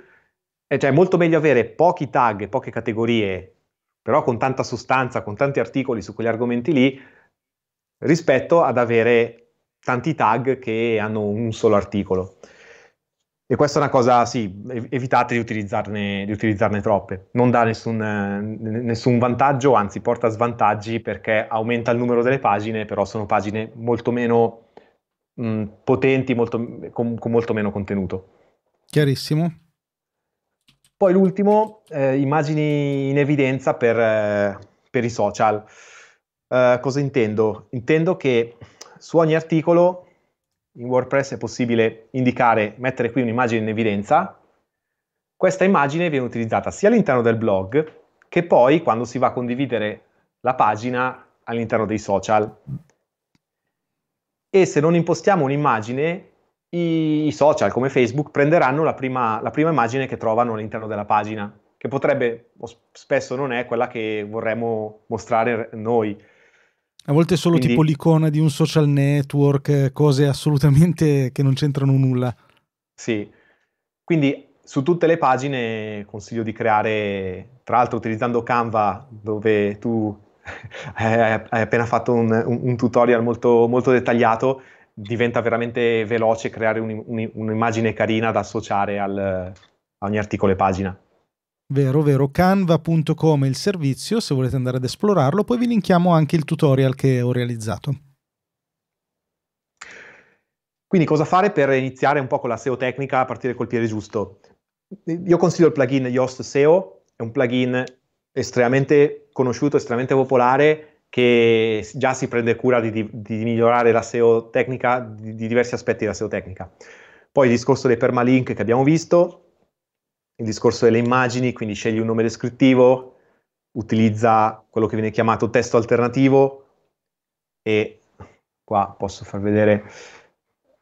Eh, cioè è molto meglio avere pochi tag e poche categorie però con tanta sostanza, con tanti articoli su quegli argomenti lì, rispetto ad avere tanti tag che hanno un solo articolo. E questa è una cosa, sì, evitate di utilizzarne, di utilizzarne troppe. Non dà nessun, nessun, vantaggio, anzi porta svantaggi perché aumenta il numero delle pagine, però sono pagine molto meno mh, potenti, molto, con, con molto meno contenuto. Chiarissimo. Poi l'ultimo, eh, immagini in evidenza per, eh, per i social. Eh, cosa intendo? Intendo che su ogni articolo in WordPress è possibile indicare, mettere qui un'immagine in evidenza. Questa immagine viene utilizzata sia all'interno del blog che poi quando si va a condividere la pagina all'interno dei social. E se non impostiamo un'immagine, i, i social come Facebook prenderanno la prima, la prima immagine che trovano all'interno della pagina, che potrebbe, o spesso non è quella che vorremmo mostrare noi. A volte è solo Quindi, tipo l'icona di un social network, cose assolutamente che non c'entrano nulla. Sì, quindi su tutte le pagine consiglio di creare, tra l'altro utilizzando Canva, dove tu hai appena fatto un, un, un tutorial molto, molto dettagliato, diventa veramente veloce creare un, un, un'immagine carina da associare al, a ogni articolo e pagina. Vero, vero. Canva.com è il servizio, se volete andare ad esplorarlo, poi vi linkiamo anche il tutorial che ho realizzato. Quindi cosa fare per iniziare un po' con la SEO tecnica a partire col piede giusto? Io consiglio il plugin Yoast SEO, è un plugin estremamente conosciuto, estremamente popolare, che già si prende cura di, di, di migliorare la SEO tecnica, di, di, diversi aspetti della SEO tecnica. Poi il discorso dei permalink che abbiamo visto, il discorso delle immagini, quindi scegli un nome descrittivo, utilizza quello che viene chiamato testo alternativo e qua posso far vedere,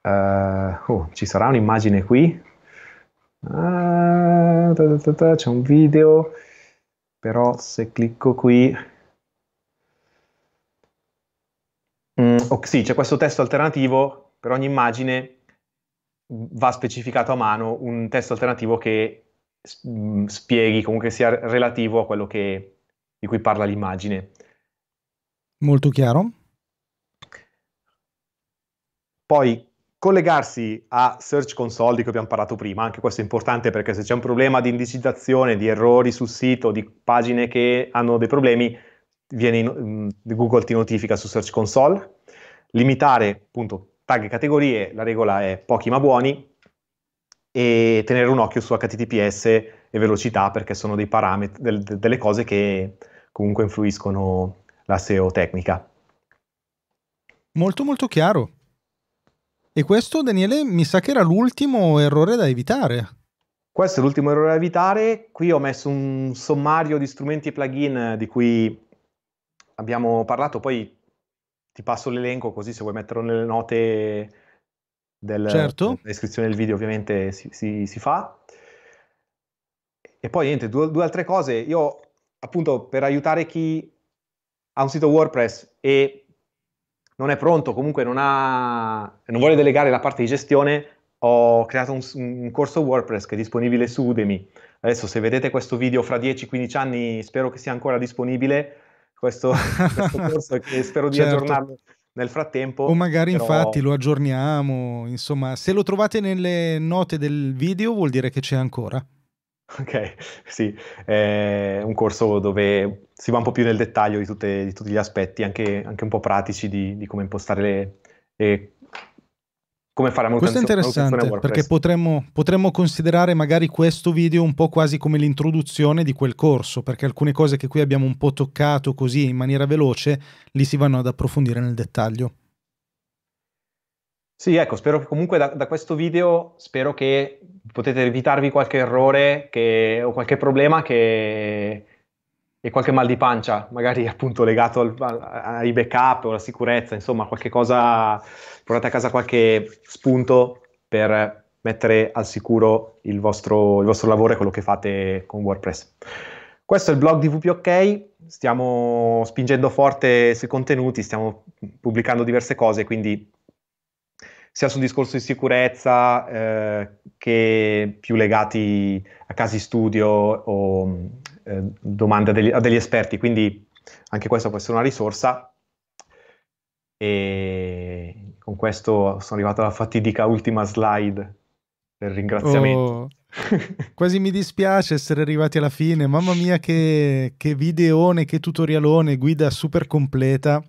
uh, oh, ci sarà un'immagine qui, ah, c'è un video, però se clicco qui Mm, oh, sì, c'è questo testo alternativo, per ogni immagine va specificato a mano un testo alternativo che mm, spieghi, comunque sia relativo a quello che, di cui parla l'immagine. Molto chiaro. Poi collegarsi a Search Console di cui abbiamo parlato prima, anche questo è importante perché se c'è un problema di indicizzazione, di errori sul sito, di pagine che hanno dei problemi, in, mm, Google ti notifica su Search Console. Limitare appunto tag e categorie, la regola è pochi ma buoni e tenere un occhio su HTTPS e velocità perché sono dei parametri, del, delle cose che comunque influiscono la SEO tecnica. Molto molto chiaro. E questo, Daniele, mi sa che era l'ultimo errore da evitare. Questo è l'ultimo errore da evitare. Qui ho messo un sommario di strumenti e plugin di cui abbiamo parlato, poi ti passo l'elenco così se vuoi metterlo nelle note del, certo. descrizione del video ovviamente si, si, si fa. E poi niente, due, due, altre cose. Io appunto per aiutare chi ha un sito WordPress e non è pronto, comunque non, ha, non vuole delegare la parte di gestione, ho creato un, un, corso WordPress che è disponibile su Udemy. Adesso se vedete questo video fra 10-15 anni spero che sia ancora disponibile questo, questo corso che spero di certo. aggiornarlo nel frattempo. O magari però... infatti lo aggiorniamo, insomma, se lo trovate nelle note del video vuol dire che c'è ancora. Ok, sì, è un corso dove si va un po' più nel dettaglio di, tutte, di tutti gli aspetti, anche, anche, un po' pratici di, di come impostare le, le come fare a Questo è interessante perché potremmo, potremmo, considerare magari questo video un po' quasi come l'introduzione di quel corso, perché alcune cose che qui abbiamo un po' toccato così in maniera veloce, lì si vanno ad approfondire nel dettaglio. Sì, ecco, spero che comunque da, da questo video, spero che potete evitarvi qualche errore che, o qualche problema che, e qualche mal di pancia, magari appunto legato al, ai backup o alla sicurezza, insomma, qualche cosa, portate a casa qualche spunto per mettere al sicuro il vostro, il vostro lavoro e quello che fate con WordPress. Questo è il blog di WPOK, stiamo spingendo forte sui contenuti, stiamo pubblicando diverse cose, quindi sia sul discorso di sicurezza eh, che più legati a casi studio o eh, domande a degli, a degli, esperti, quindi anche questa può essere una risorsa. E con questo sono arrivato alla fatidica ultima slide del ringraziamento. Oh, quasi mi dispiace essere arrivati alla fine, mamma mia che, che videone, che tutorialone, guida super completa.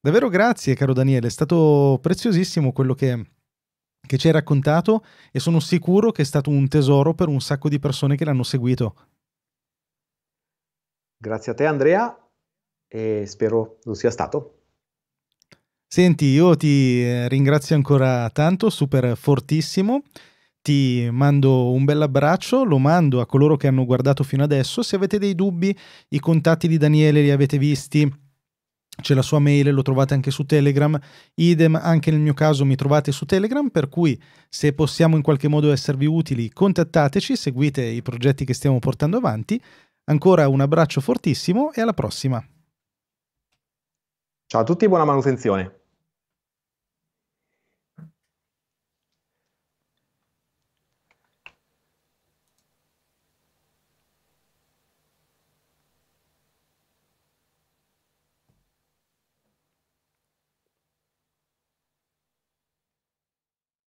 Davvero grazie caro Daniele, è stato preziosissimo quello che, che ci hai raccontato e sono sicuro che è stato un tesoro per un sacco di persone che l'hanno seguito. Grazie a te Andrea e spero lo sia stato. Senti, io ti eh, ringrazio ancora tanto, super fortissimo. Ti mando un bel abbraccio, lo mando a coloro che hanno guardato fino adesso. Se avete dei dubbi, i contatti di Daniele li avete visti. C'è la sua mail, lo trovate anche su Telegram. Idem, anche nel mio caso mi trovate su Telegram, per cui se possiamo in qualche modo esservi utili, contattateci, seguite i progetti che stiamo portando avanti. Ancora un abbraccio fortissimo e alla prossima. Ciao a tutti buona manutenzione.